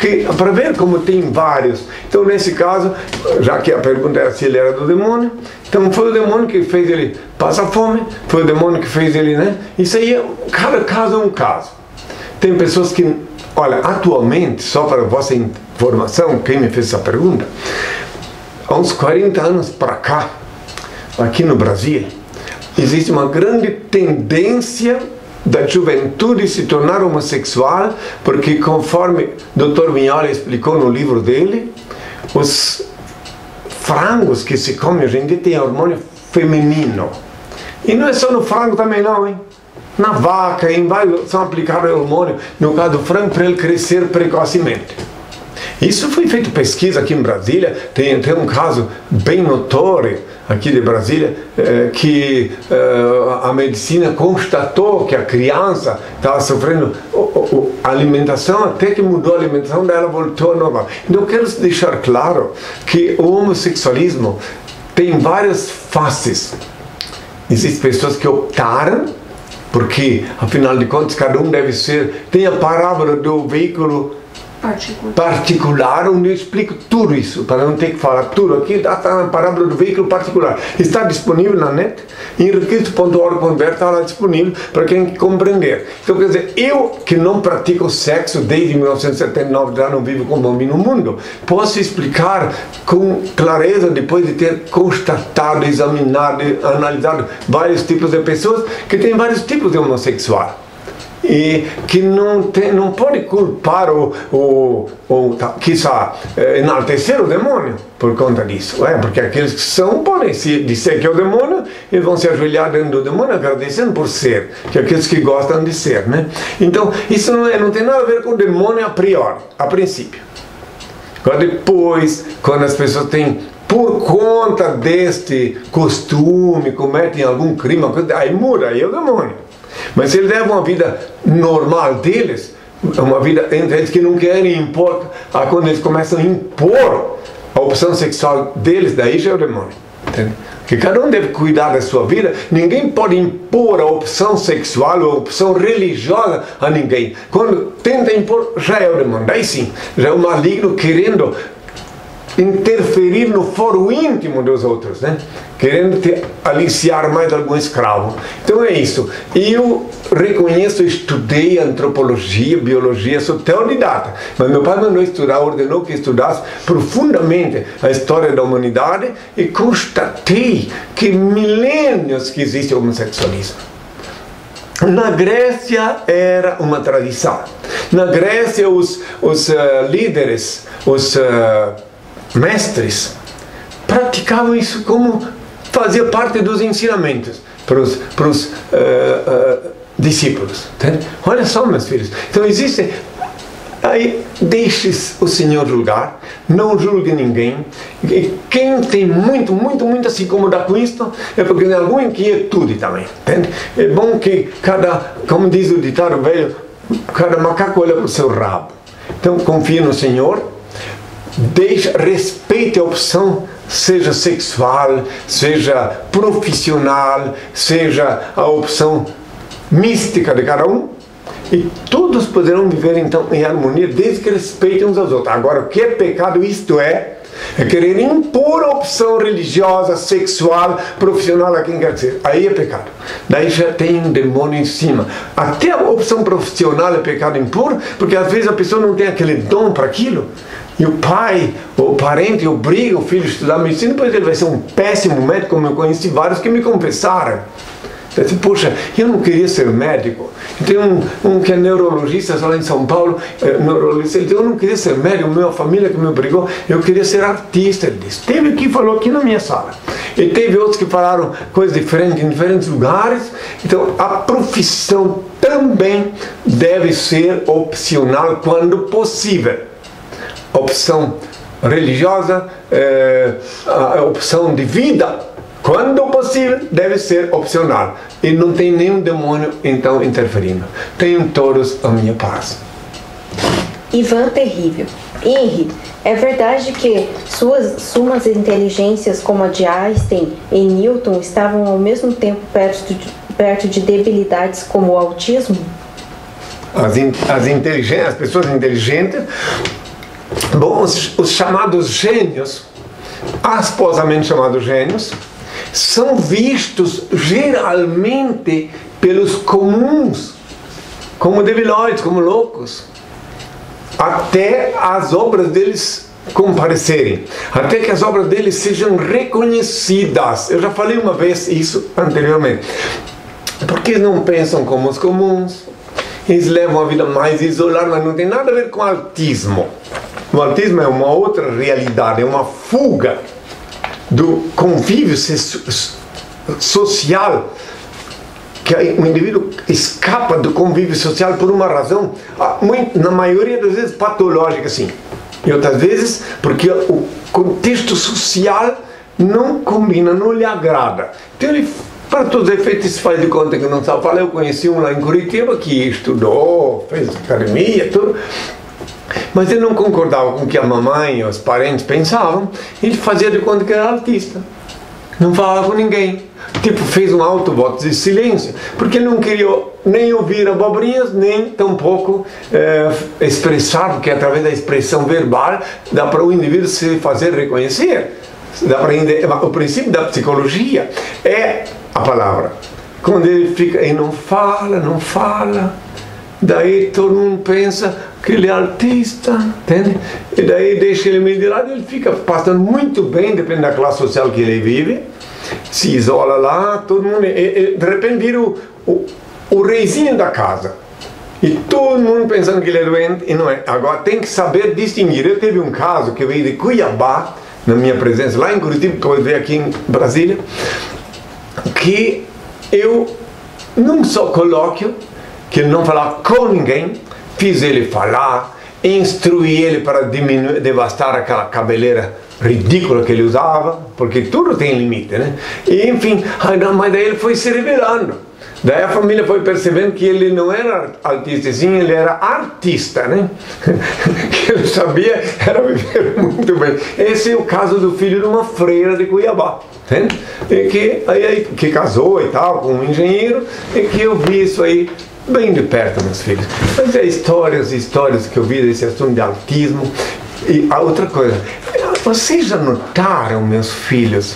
que para ver como tem vários. Então, nesse caso, já que a pergunta era se ele era do demônio, então foi o demônio que fez ele passar fome, foi o demônio que fez ele, né? Isso aí, é, cada caso é um caso. Tem pessoas que, olha, atualmente, só para vossa informação, quem me fez essa pergunta, há uns 40 anos para cá, aqui no Brasil, existe uma grande tendência da juventude se tornar homossexual, porque conforme Dr. Vignola explicou no livro dele, os frangos que se comem hoje em dia têm hormônio feminino. E não é só no frango também não, hein? Na vaca, em vários, são aplicados hormônio, no caso do frango, para ele crescer precocemente. Isso foi feito pesquisa aqui em Brasília, tem, tem um caso bem notório aqui de Brasília, eh, que eh, a medicina constatou que a criança estava sofrendo alimentação, até que mudou a alimentação dela, voltou ao normal. Então, eu quero deixar claro que o homossexualismo tem várias faces. Existem pessoas que optaram porque afinal de contas cada um deve ser tem a parábola do veículo particular. particular, onde eu explico tudo isso, para não ter que falar tudo aqui, está na parábola do veículo particular. Está disponível na net, enriqueço.org.br está disponível para quem compreender. Então, quer dizer, eu que não pratico sexo desde 1979, já não vivo com bombe no mundo, posso explicar com clareza, depois de ter constatado, examinado, analisado vários tipos de pessoas, que tem vários tipos de homossexual. E que não, tem, não pode culpar o, o, o quizá, eh, enaltecer o demônio por conta disso. É, porque aqueles que são podem se dizer que é o demônio e vão se ajoelhar dentro do demônio agradecendo por ser, que é aqueles que gostam de ser. Né? Então, isso não, é, não tem nada a ver com o demônio a priori, a princípio. Agora, depois, quando as pessoas têm por conta deste costume, cometem algum crime, aí muda, aí é o demônio. Mas se eles levam uma vida normal deles, uma vida entre eles que não querem impor, aí quando eles começam a impor a opção sexual deles, daí já é o demônio. Entende? Que cada um deve cuidar da sua vida, ninguém pode impor a opção sexual ou a opção religiosa a ninguém. Quando tenta impor, já é o demônio. Daí sim, já é o maligno querendo interferir no foro íntimo dos outros, né? querendo te aliciar mais algum escravo. Então é isso. Eu reconheço, estudei antropologia, biologia, sou teodidata, mas meu pai mandou estudar, ordenou que estudasse profundamente a história da humanidade e constatei que milênios que existe homossexualismo. Na Grécia era uma tradição. Na Grécia, os, os uh, líderes, os uh, mestres praticavam isso como fazia parte dos ensinamentos para os, para os uh, uh, discípulos. Entende? Olha só, meus filhos. Então existe. Aí deixe o Senhor julgar, não julgue ninguém. E quem tem muito, muito, muito a se incomodar com isto é porque tem alguma inquietude também. Entende? É bom que cada, como diz o ditado velho, cada macaco olha para o seu rabo. Então confie no Senhor deixa, respeite a opção, seja sexual, seja profissional, seja a opção mística de cada um, e todos poderão viver então em harmonia desde que respeitem uns aos outros. Agora, o que é pecado? Isto é, é querer impor a opção religiosa, sexual, profissional a quem quer dizer. Aí é pecado. Daí já tem um demônio em cima. Até a opção profissional é pecado impor, porque às vezes a pessoa não tem aquele dom para aquilo. E o pai, o parente, obriga o filho a estudar medicina, depois ele vai ser um péssimo médico, como eu conheci vários que me confessaram. Eu disse, poxa, eu não queria ser médico. Tem um, um que é neurologista lá em São Paulo, é, neurologista, ele disse, eu não queria ser médico, minha família que me obrigou, eu queria ser artista. Ele disse. Teve que falou aqui na minha sala. E teve outros que falaram coisas diferentes em diferentes lugares. Então, a profissão também deve ser opcional quando possível opção religiosa, é, a opção de vida, quando possível, deve ser opcional. E não tem nenhum demônio então interferindo. Tenham todos a minha paz. Ivan Terrível. Henry, é verdade que suas sumas inteligências como a de Einstein e Newton estavam ao mesmo tempo perto de, perto de debilidades como o autismo? As, in, as, as pessoas inteligentes Bom, os, os chamados gênios, asposamente chamados gênios, são vistos geralmente pelos comuns como debilóides, como loucos, até as obras deles comparecerem, até que as obras deles sejam reconhecidas. Eu já falei uma vez isso anteriormente. Porque não pensam como os comuns, eles levam a vida mais isolada, mas não tem nada a ver com autismo. O autismo é uma outra realidade, é uma fuga do convívio social que o indivíduo escapa do convívio social por uma razão, ah, na maioria das vezes patológica, sim. E outras vezes porque o contexto social não combina, não lhe agrada. Então ele, para todos os efeitos, faz de conta que não sabe falar. Eu conheci um lá em Curitiba que estudou, fez academia, tudo mas ele não concordava com o que a mamãe e os parentes pensavam, ele fazia de conta que era artista. Não falava com ninguém. Tipo, fez um alto voto de silêncio, porque ele não queria nem ouvir abobrinhas, nem tampouco é, expressar, porque através da expressão verbal dá para o indivíduo se fazer reconhecer. Dá para o princípio da psicologia é a palavra. Quando ele fica e não fala, não fala, daí todo mundo pensa, que ele é artista, entende? E daí deixa ele meio de lado, ele fica passando muito bem, depende da classe social que ele vive, se isola lá, todo mundo, e, e, de repente vira o, o, o reizinho da casa. E todo mundo pensando que ele é doente e não é. Agora tem que saber distinguir. Eu teve um caso que veio de Cuiabá, na minha presença, lá em Curitiba, eu veio aqui em Brasília, que eu, num só colóquio, que ele não falava com ninguém, fiz ele falar, instruí ele para diminuir, devastar aquela cabeleira ridícula que ele usava, porque tudo tem limite, né? E enfim, mas daí ele foi se revelando. Daí a família foi percebendo que ele não era artista, sim, ele era artista, né? que ele sabia era viver muito bem. Esse é o caso do filho de uma freira de Cuiabá, entende? E que, aí, que casou e tal, com um engenheiro, e que eu vi isso aí bem de perto, meus filhos. Mas é histórias e histórias que eu vi desse assunto de autismo. E a outra coisa, vocês já notaram, meus filhos,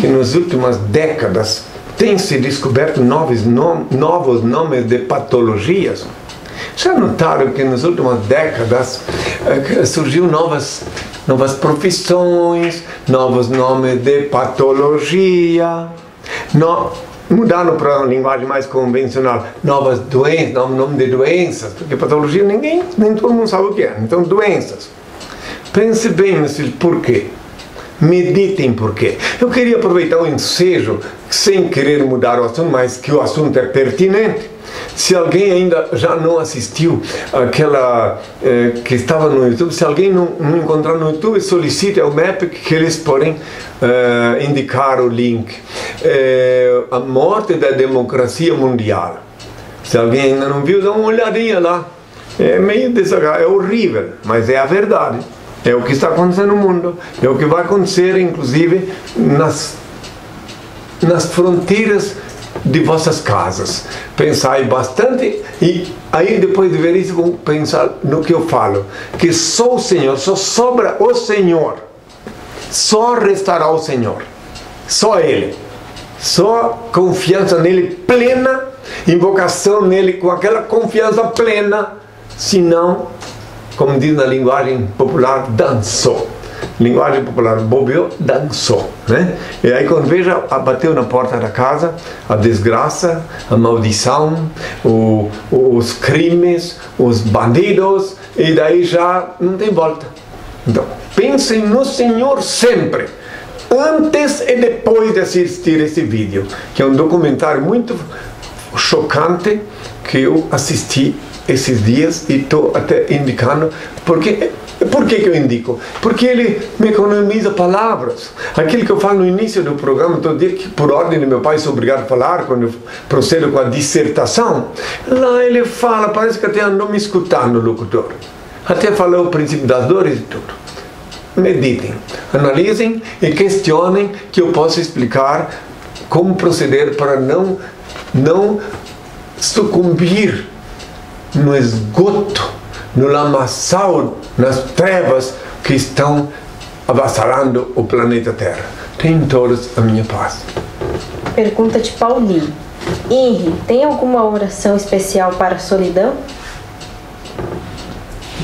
que nas últimas décadas tem se descoberto novos, nom novos nomes de patologias. Já notaram que nas últimas décadas eh, surgiu novas, novas profissões, novos nomes de patologia, no, mudaram para uma linguagem mais convencional, novas doenças, novo nome de doenças, porque patologia ninguém, nem todo mundo sabe o que é. Então, doenças. Pense bem, meu filho, por quê? Meditem por quê. Eu queria aproveitar o ensejo, sem querer mudar o assunto, mas que o assunto é pertinente. Se alguém ainda já não assistiu aquela eh, que estava no YouTube, se alguém não, não encontrar no YouTube, solicite ao MEP que eles podem eh, indicar o link. Eh, a morte da democracia mundial. Se alguém ainda não viu, dá uma olhadinha lá. É meio desagradável, é horrível, mas é a verdade. É o que está acontecendo no mundo. É o que vai acontecer, inclusive, nas, nas fronteiras de vossas casas. Pensai bastante e aí depois de ver isso, pensar no que eu falo. Que só o Senhor, só sobra o Senhor. Só restará o Senhor. Só Ele. Só confiança nele plena, invocação nele com aquela confiança plena. Senão como diz na linguagem popular, dançou. Linguagem popular, bobeou, dançou. Né? E aí, quando veja, bateu na porta da casa a desgraça, a maldição, o, os crimes, os bandidos, e daí já não tem volta. Então, pensem no Senhor sempre antes e depois de assistir esse vídeo, que é um documentário muito chocante que eu assisti esses dias e estou até indicando porque por que, eu indico? Porque ele me economiza palavras. Aquilo que eu falo no início do programa, todo dia que por ordem do meu pai sou obrigado a falar quando eu procedo com a dissertação. Lá ele fala, parece que até andou me escutando o locutor. Até falou o princípio das dores e tudo. Meditem, analisem e questionem que eu possa explicar como proceder para não, não sucumbir no esgoto, no lamaçal, nas trevas que estão avassalando o planeta Terra. Tem todos a minha paz. Pergunta de Paulinho. Henry, tem alguma oração especial para a solidão?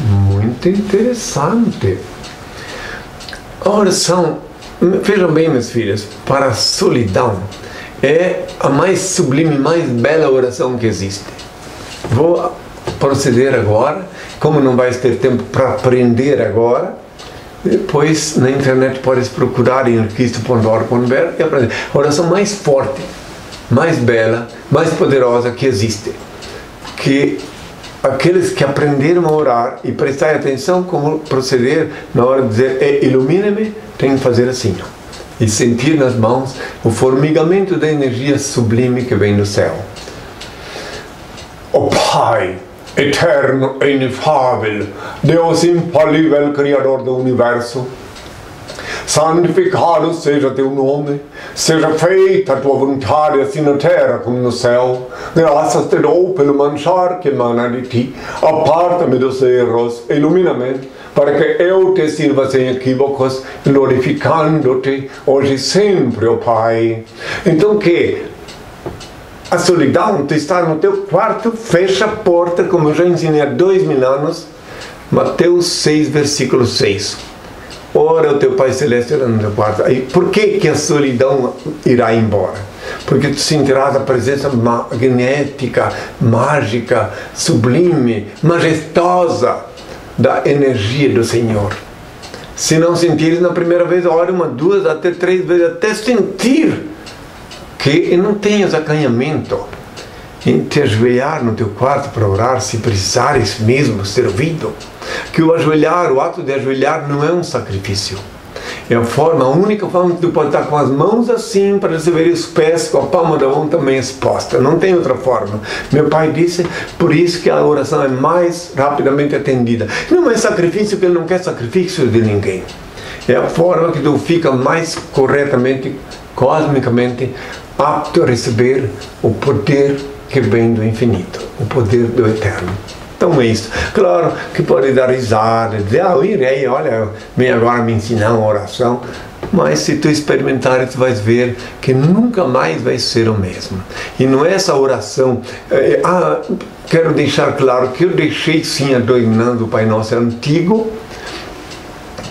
Muito interessante. A oração, vejam bem, meus filhos, para a solidão é a mais sublime, mais bela oração que existe. Vou proceder agora, como não vais ter tempo para aprender agora, depois na internet podes procurar em cristo.org.br e aprender. A oração mais forte, mais bela, mais poderosa que existe. Que aqueles que aprenderam a orar e prestar atenção como proceder na hora de dizer ilumine-me, tem que fazer assim. E sentir nas mãos o formigamento da energia sublime que vem do céu. O Pai, eterno e inefável, Deus infalível, Criador do universo. Santificado seja teu nome, seja feita a tua vontade, assim na terra como no céu. Graças te dou pelo manchar que emana de ti. Aparta-me dos erros, ilumina-me, para que eu te sirva sem equívocos, glorificando-te hoje e sempre, ó oh Pai. Então que a solidão, tu está no teu quarto, fecha a porta, como eu já ensinei há dois mil anos, Mateus 6, versículo 6. Ora o teu Pai Celeste no teu quarto. E por que, que a solidão irá embora? porque tu sentirás a presença magnética, mágica, sublime, majestosa da energia do Senhor. Se não sentires na primeira vez, ore uma, duas, até três vezes, até sentir que não tenhas acanhamento em te ajoelhar no teu quarto para orar, se precisares mesmo ser ouvido. Que o ajoelhar, o ato de ajoelhar não é um sacrifício. É a forma, a única forma que tu pode estar com as mãos assim para receber os pés com a palma da mão também exposta. Não tem outra forma. Meu pai disse, por isso que a oração é mais rapidamente atendida. Não é sacrifício que ele não quer sacrifício de ninguém. É a forma que tu fica mais corretamente, cosmicamente apto a receber o poder que vem do infinito, o poder do eterno. Então é isso. Claro que pode dar risada, dizer, ah, eu irei, olha, vem agora me ensinar uma oração. Mas se tu experimentar, tu vais ver que nunca mais vai ser o mesmo. E não é essa oração. É, ah, quero deixar claro que eu deixei sim adornando o Pai Nosso antigo,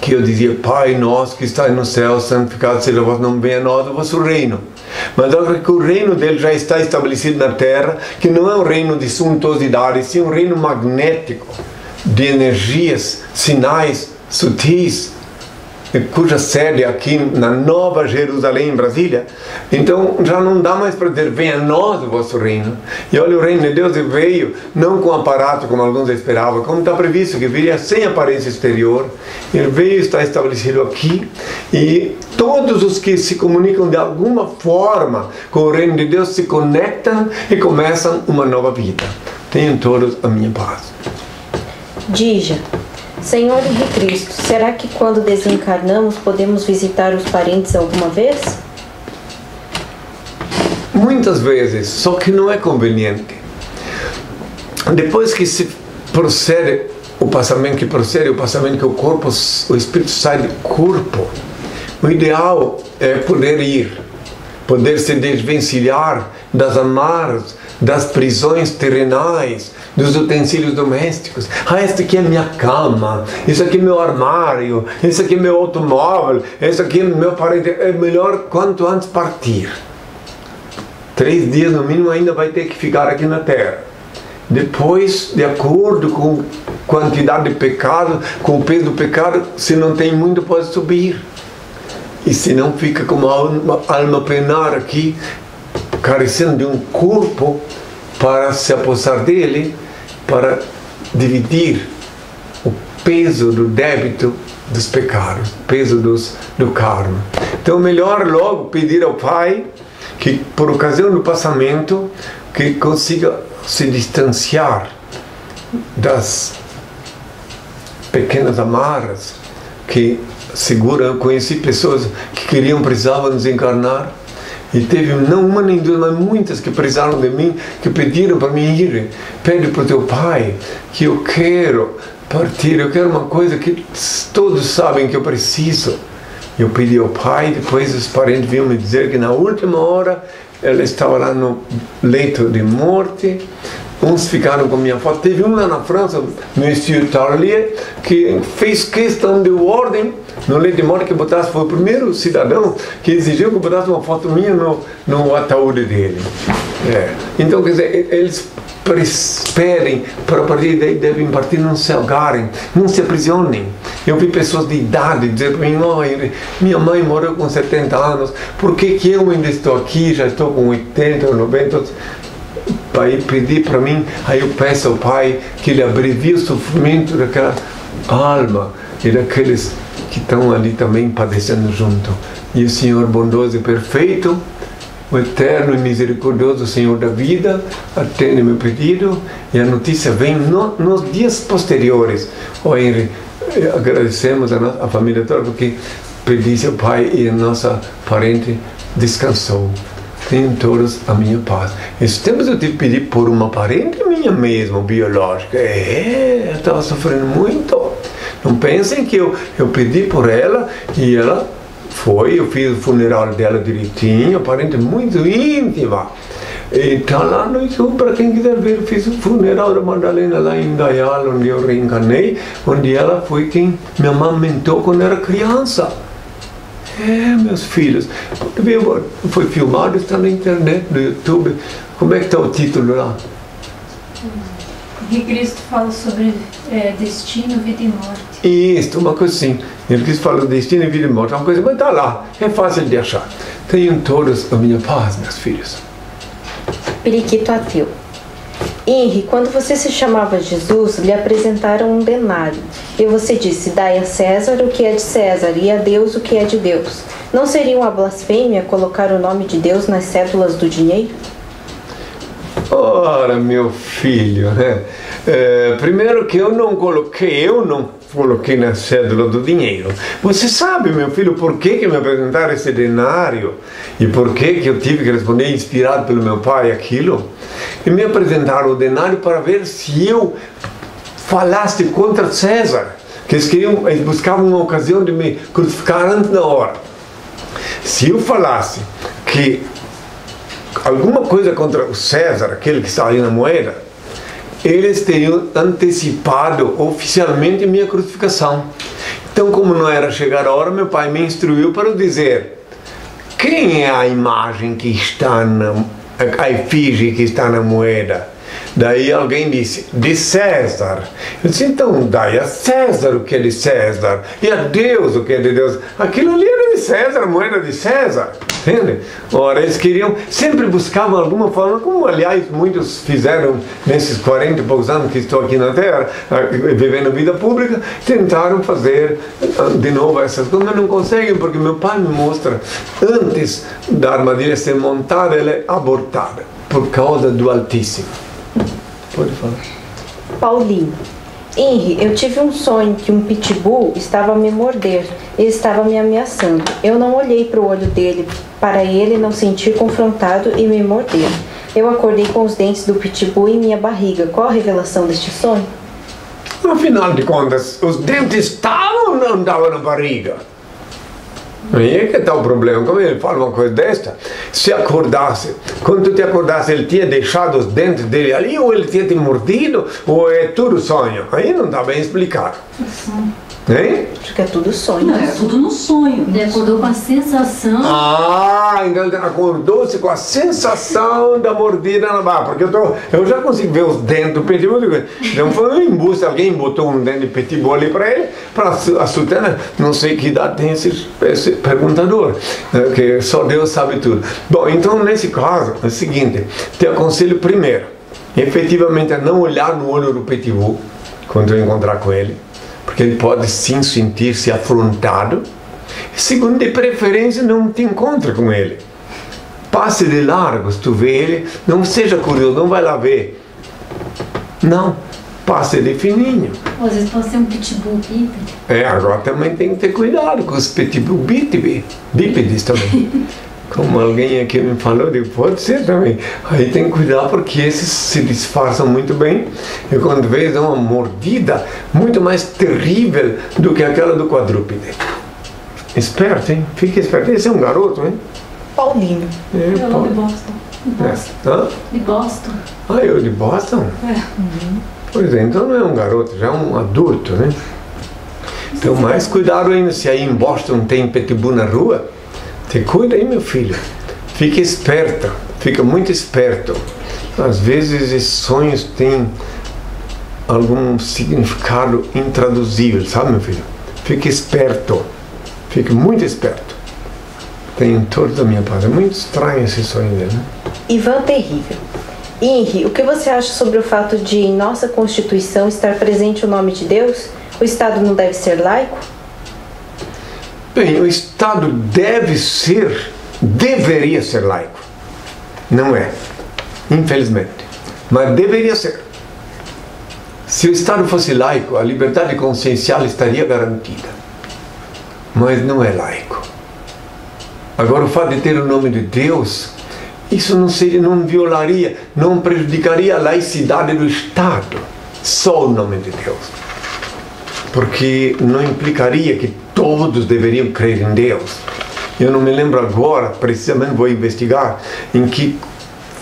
que eu dizia, Pai nosso que está no céu, santificado seja o vosso nome, venha a nós o vosso reino. Mas que o reino dele já está estabelecido na terra, que não é um reino de suntuosidade, sim um reino magnético, de energias, sinais sutis, cuja sede é aqui na Nova Jerusalém, em Brasília. Então já não dá mais para dizer, venha a nós o vosso reino. E olha, o reino de Deus veio não com aparato, como alguns esperavam, como está previsto, que viria sem aparência exterior. Ele veio, está estabelecido aqui, e todos os que se comunicam de alguma forma com o reino de Deus se conectam e começam uma nova vida. Tenham todos a minha paz. Dija. Senhor de Cristo, será que quando desencarnamos podemos visitar os parentes alguma vez? Muitas vezes, só que não é conveniente. Depois que se procede o passamento que procede, o passamento que o corpo, o espírito sai do corpo, o ideal é poder ir, poder se desvencilhar das amarras, das prisões terrenais, dos utensílios domésticos. Ah, esta aqui é minha cama, isso aqui é meu armário, isso aqui é meu automóvel, isso aqui é meu parente. É melhor quanto antes partir. Três dias no mínimo ainda vai ter que ficar aqui na terra. Depois, de acordo com quantidade de pecado, com o peso do pecado, se não tem muito, pode subir. E se não fica como uma alma, alma aqui, carecendo de um corpo para se apossar dele, para dividir o peso do débito dos pecados, peso dos, do karma. Então, melhor logo pedir ao Pai que, por ocasião do passamento, que consiga se distanciar das pequenas amarras que seguram. Conheci pessoas que queriam, precisavam desencarnar e teve não uma nem duas, mas muitas que precisaram de mim, que pediram para mim ir. Pede para o teu pai que eu quero partir, eu quero uma coisa que todos sabem que eu preciso. Eu pedi ao pai, depois os parentes vinham me dizer que na última hora ela estava lá no leito de morte. Uns ficaram com minha foto. Teve um lá na França, Monsieur Tarlier, que fez questão de ordem no leito de morte que botasse, foi o primeiro cidadão que exigiu que botasse uma foto minha no, no ataúde dele. É. Então, quer dizer, eles pedem para partir daí devem partir, não se algarem, não se aprisionem. Eu vi pessoas de idade dizer para mim, mãe, minha mãe morreu com 70 anos, por que, que eu ainda estou aqui, já estou com 80, 90? Pai, pedir para mim, aí eu peço ao Pai que ele abrevie o sofrimento daquela alma e daqueles que estão ali também padecendo junto. E o Senhor bondoso e perfeito, o eterno e misericordioso Senhor da vida, atende meu pedido e a notícia vem no, nos dias posteriores. Oh, Henry, eh, agradecemos a, nossa, a família toda porque pedisse ao Pai e a nossa parente descansou. Tenham todos a minha paz. Esses tempos eu tive que pedir por uma parente minha mesmo, biológica. É, eu estava sofrendo muito. Não pensem que eu, eu pedi por ela e ela foi, eu fiz o funeral dela direitinho, parente muito íntima. Está lá no YouTube para quem quiser ver. Eu fiz o funeral da Madalena lá em Dayal, onde eu reencarnei, onde ela foi quem me amamentou quando era criança. É, meus filhos. Foi filmado, está na internet, no YouTube. Como é que está o título lá? que Cristo fala sobre é, destino, vida e morte. Isso, uma coisa assim. Ele quis falar destino, vida e morte. É uma coisa, mas está lá. É fácil de achar. Tenham todos a minha paz, meus filhos. Periquito ateu. Henry, quando você se chamava Jesus, lhe apresentaram um denário. E você disse: Dai a César o que é de César e a Deus o que é de Deus. Não seria uma blasfêmia colocar o nome de Deus nas cédulas do dinheiro? Ora, meu filho, né? É, primeiro que eu não coloquei, eu não coloquei na cédula do dinheiro. Você sabe, meu filho, por que, que me apresentaram esse denário? E por que, que eu tive que responder inspirado pelo meu pai aquilo? E me apresentaram o denário para ver se eu falasse contra César. Que eles, queriam, eles buscavam uma ocasião de me crucificar antes da hora. Se eu falasse que alguma coisa contra o César, aquele que está aí na moeda, eles teriam antecipado oficialmente minha crucificação. Então, como não era chegar a hora, meu pai me instruiu para dizer: quem é a imagem que está na a efígie que está na moeda? Daí alguém disse, de César. Eu disse, então dai a César o que é de César, e a Deus o que é de Deus. Aquilo ali era de César, moeda de César. Entende? Ora, eles queriam, sempre buscavam alguma forma, como aliás muitos fizeram nesses 40 e poucos anos que estou aqui na Terra, vivendo vida pública, tentaram fazer ah, de novo essas coisas, mas não conseguem, porque meu pai me mostra, antes da armadilha ser montada, ela é abortada, por causa do Altíssimo. Pode falar. Paulinho. Henry, eu tive um sonho que um pitbull estava a me morder e estava me ameaçando. Eu não olhei para o olho dele para ele não sentir confrontado e me morder. Eu acordei com os dentes do pitbull em minha barriga. Qual a revelação deste sonho? Afinal de contas, os dentes estavam não estavam na barriga? Aí é que está o problema. Como ele fala uma coisa desta? Se acordasse, quando te acordasse, ele tinha deixado os dentes dele ali, ou ele tinha te mordido, ou é tudo sonho. Aí não está bem explicado. Sim. Hein? Acho que é tudo sonho. Não, é tudo no sonho. Ele acordou com a sensação. Ah, então ele acordou-se com a sensação da mordida na barra. Porque eu, tô, eu já consigo ver os dentes do pitbull. Então foi um embuste, alguém botou um dente de pitbull ali para ele, para assustar. Né? Não sei que idade tem esse, esse perguntador, né? que só Deus sabe tudo. Bom, então nesse caso, é o seguinte: te aconselho primeiro, efetivamente, a não olhar no olho do pitbull quando eu encontrar com ele porque ele pode sim sentir-se afrontado. Segundo, de preferência, não te encontre com ele. Passe de largo, se tu vê ele, não seja curioso, não vai lá ver. Não, passe de fininho. Às vezes pode ser um pitbull bípede. É, agora também tem que ter cuidado com os pitbull bípedes também. Como alguém aqui me falou, digo, pode ser também. Aí tem que cuidar porque esses se disfarçam muito bem e quando vê dão uma mordida muito mais terrível do que aquela do quadrúpede. Esperto, hein? Fique esperto. Esse é um garoto, hein? Paulinho. É, Eu Paulo. de Boston. De Boston. É. Hã? De Boston. Ah, eu de Boston? É. Pois é, então não é um garoto, já é um adulto, né? Então, mais cuidado ainda se aí em Boston tem pitbull na rua. Te cuida aí, meu filho. Fique esperto, fica muito esperto. Às vezes esses sonhos têm algum significado intraduzível, sabe, meu filho? Fique esperto, fique muito esperto. Tem toda a minha paz. É muito estranho esse sonho dele, né? Ivan Terrível. Henry, o que você acha sobre o fato de em nossa Constituição estar presente o nome de Deus? O Estado não deve ser laico? Bem, o Estado deve ser, deveria ser laico. Não é, infelizmente. Mas deveria ser. Se o Estado fosse laico, a liberdade consciencial estaria garantida. Mas não é laico. Agora, o fato de ter o nome de Deus, isso não, seria, não violaria, não prejudicaria a laicidade do Estado. Só o nome de Deus. Porque não implicaria que todos deveriam crer em Deus. Eu não me lembro agora, precisamente vou investigar em que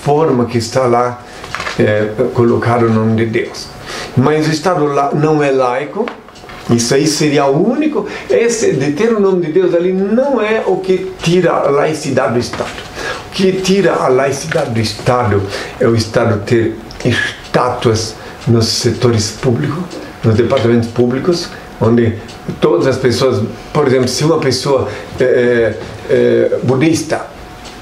forma que está lá é, colocado o nome de Deus. Mas o Estado não é laico Isso aí seria o único. Esse de ter o nome de Deus ali não é o que tira a laicidade do Estado. O que tira a laicidade do Estado é o Estado ter estátuas nos setores públicos, nos departamentos públicos, onde todas as pessoas, por exemplo, se uma pessoa é, é, budista,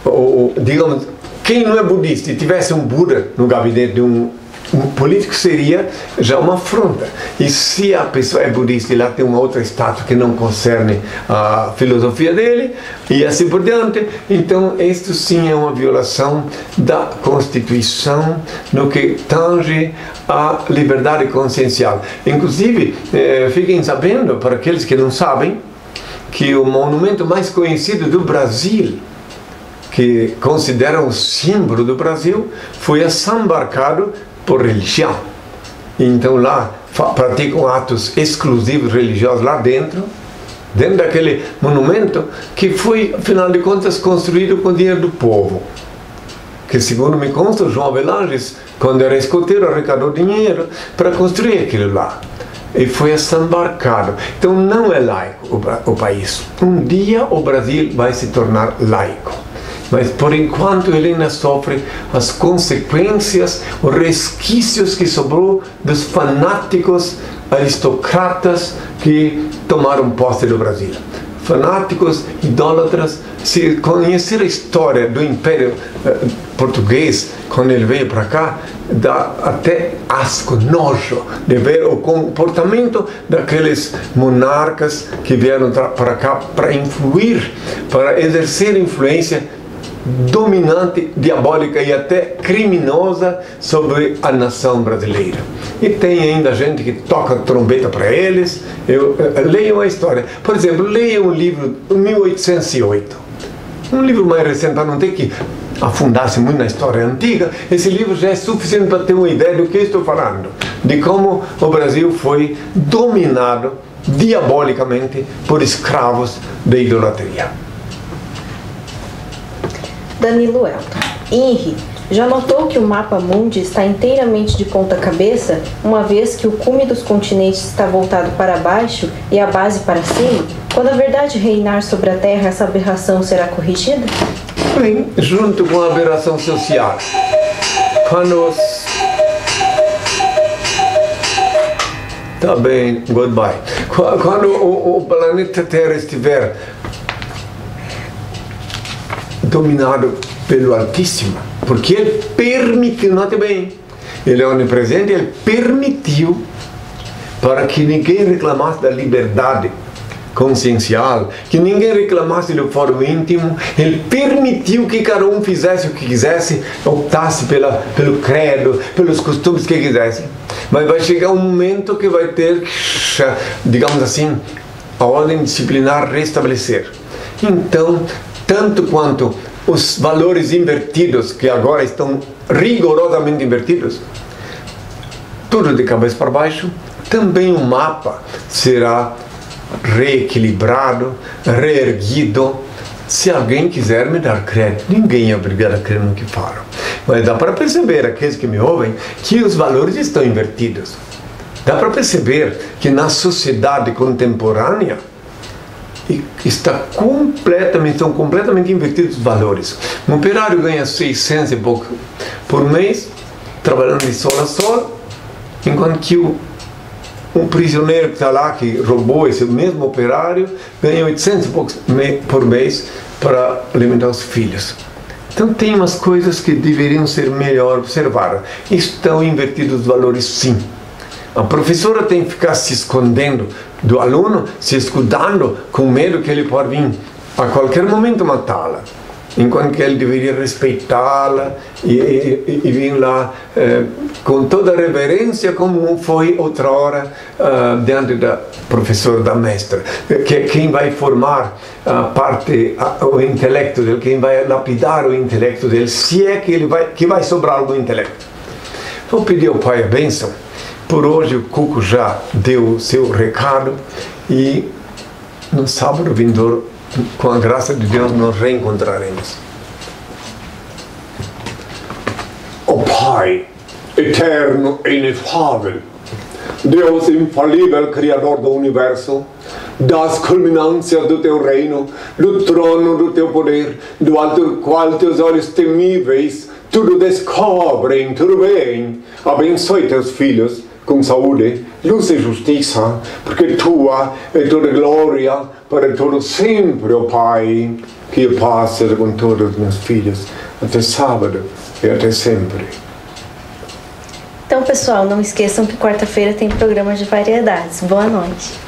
ou digamos, quem não é budista e tivesse um Buda no gabinete de um um político seria já uma afronta. E se a pessoa é budista e lá tem uma outra estátua que não concerne a filosofia dele, e assim por diante, então isto sim é uma violação da Constituição no que tange a liberdade consciencial. Inclusive, eh, fiquem sabendo, para aqueles que não sabem, que o monumento mais conhecido do Brasil, que consideram o símbolo do Brasil, foi assambarcado por religião. Então lá praticam atos exclusivos religiosos lá dentro, dentro daquele monumento que foi, afinal de contas, construído com dinheiro do povo. Que, segundo me consta, João Avelanges, quando era escoteiro, arrecadou dinheiro para construir aquilo lá. E foi assambarcado. Então não é laico o, o país. Um dia o Brasil vai se tornar laico mas por enquanto ele ainda sofre as consequências, os resquícios que sobrou dos fanáticos aristocratas que tomaram posse do Brasil. Fanáticos, idólatras, se conhecer a história do Império eh, Português, quando ele veio para cá, dá até asco, nojo de ver o comportamento daqueles monarcas que vieram para cá para influir, para exercer influência dominante, diabólica e até criminosa sobre a nação brasileira. E tem ainda gente que toca trombeta para eles. Eu, eu, eu, leiam a história. Por exemplo, leiam o livro 1808. Um livro mais recente, para não ter que afundar-se muito na história antiga, esse livro já é suficiente para ter uma ideia do que estou falando, de como o Brasil foi dominado diabolicamente por escravos da idolatria. Danilo Elton. INRI, já notou que o mapa mundi está inteiramente de ponta cabeça, uma vez que o cume dos continentes está voltado para baixo e a base para cima? Quando a verdade reinar sobre a Terra, essa aberração será corrigida? Bem, junto com a aberração social. Quando. Tá bem, goodbye. Quando o, o planeta Terra estiver dominado pelo Altíssimo, porque ele permitiu, note bem, ele é onipresente, ele permitiu para que ninguém reclamasse da liberdade consciencial, que ninguém reclamasse do fórum íntimo, ele permitiu que cada um fizesse o que quisesse, optasse pela, pelo credo, pelos costumes que quisesse. Mas vai chegar um momento que vai ter digamos assim, a ordem disciplinar restabelecer. Então, tanto quanto os valores invertidos, que agora estão rigorosamente invertidos, tudo de cabeça para baixo, também o mapa será reequilibrado, reerguido. Se alguém quiser me dar crédito, ninguém é obrigado a crer no que falo. Mas dá para perceber, aqueles que me ouvem, que os valores estão invertidos. Dá para perceber que na sociedade contemporânea, e está completamente, estão completamente invertidos os valores. Um operário ganha 600 e pouco por mês, trabalhando de sol a sol, enquanto que o, um prisioneiro que está lá, que roubou esse mesmo operário, ganha 800 e poucos por mês para alimentar os filhos. Então tem umas coisas que deveriam ser melhor observadas. Estão invertidos os valores sim. A professora tem que ficar se escondendo do aluno, se escudando com medo que ele pode vir a qualquer momento matá-la. Enquanto que ele deveria respeitá-la e, e, e, vir lá eh, com toda a reverência, como foi outrora uh, diante da professora, da mestra. Que quem vai formar a parte, a, o intelecto dele, quem vai lapidar o intelecto dele, se é que, ele vai, que vai sobrar algum intelecto. Vou pedir ao Pai a bênção por hoje o Cuco já deu o seu recado e no sábado vindouro, com a graça de Deus, nos reencontraremos. Oh, Pai, eterno e inefável, Deus infalível, Criador do universo, das culminâncias do teu reino, do trono do teu poder, do alto qual teus olhos temíveis tudo descobrem, tudo bem. Abençoe teus filhos com saúde, luz e justiça, porque tua é toda glória para todo sempre, ó Pai. Que paz seja com todos os meus filhos, até sábado e até sempre. Então, pessoal, não esqueçam que quarta-feira tem programa de variedades. Boa noite.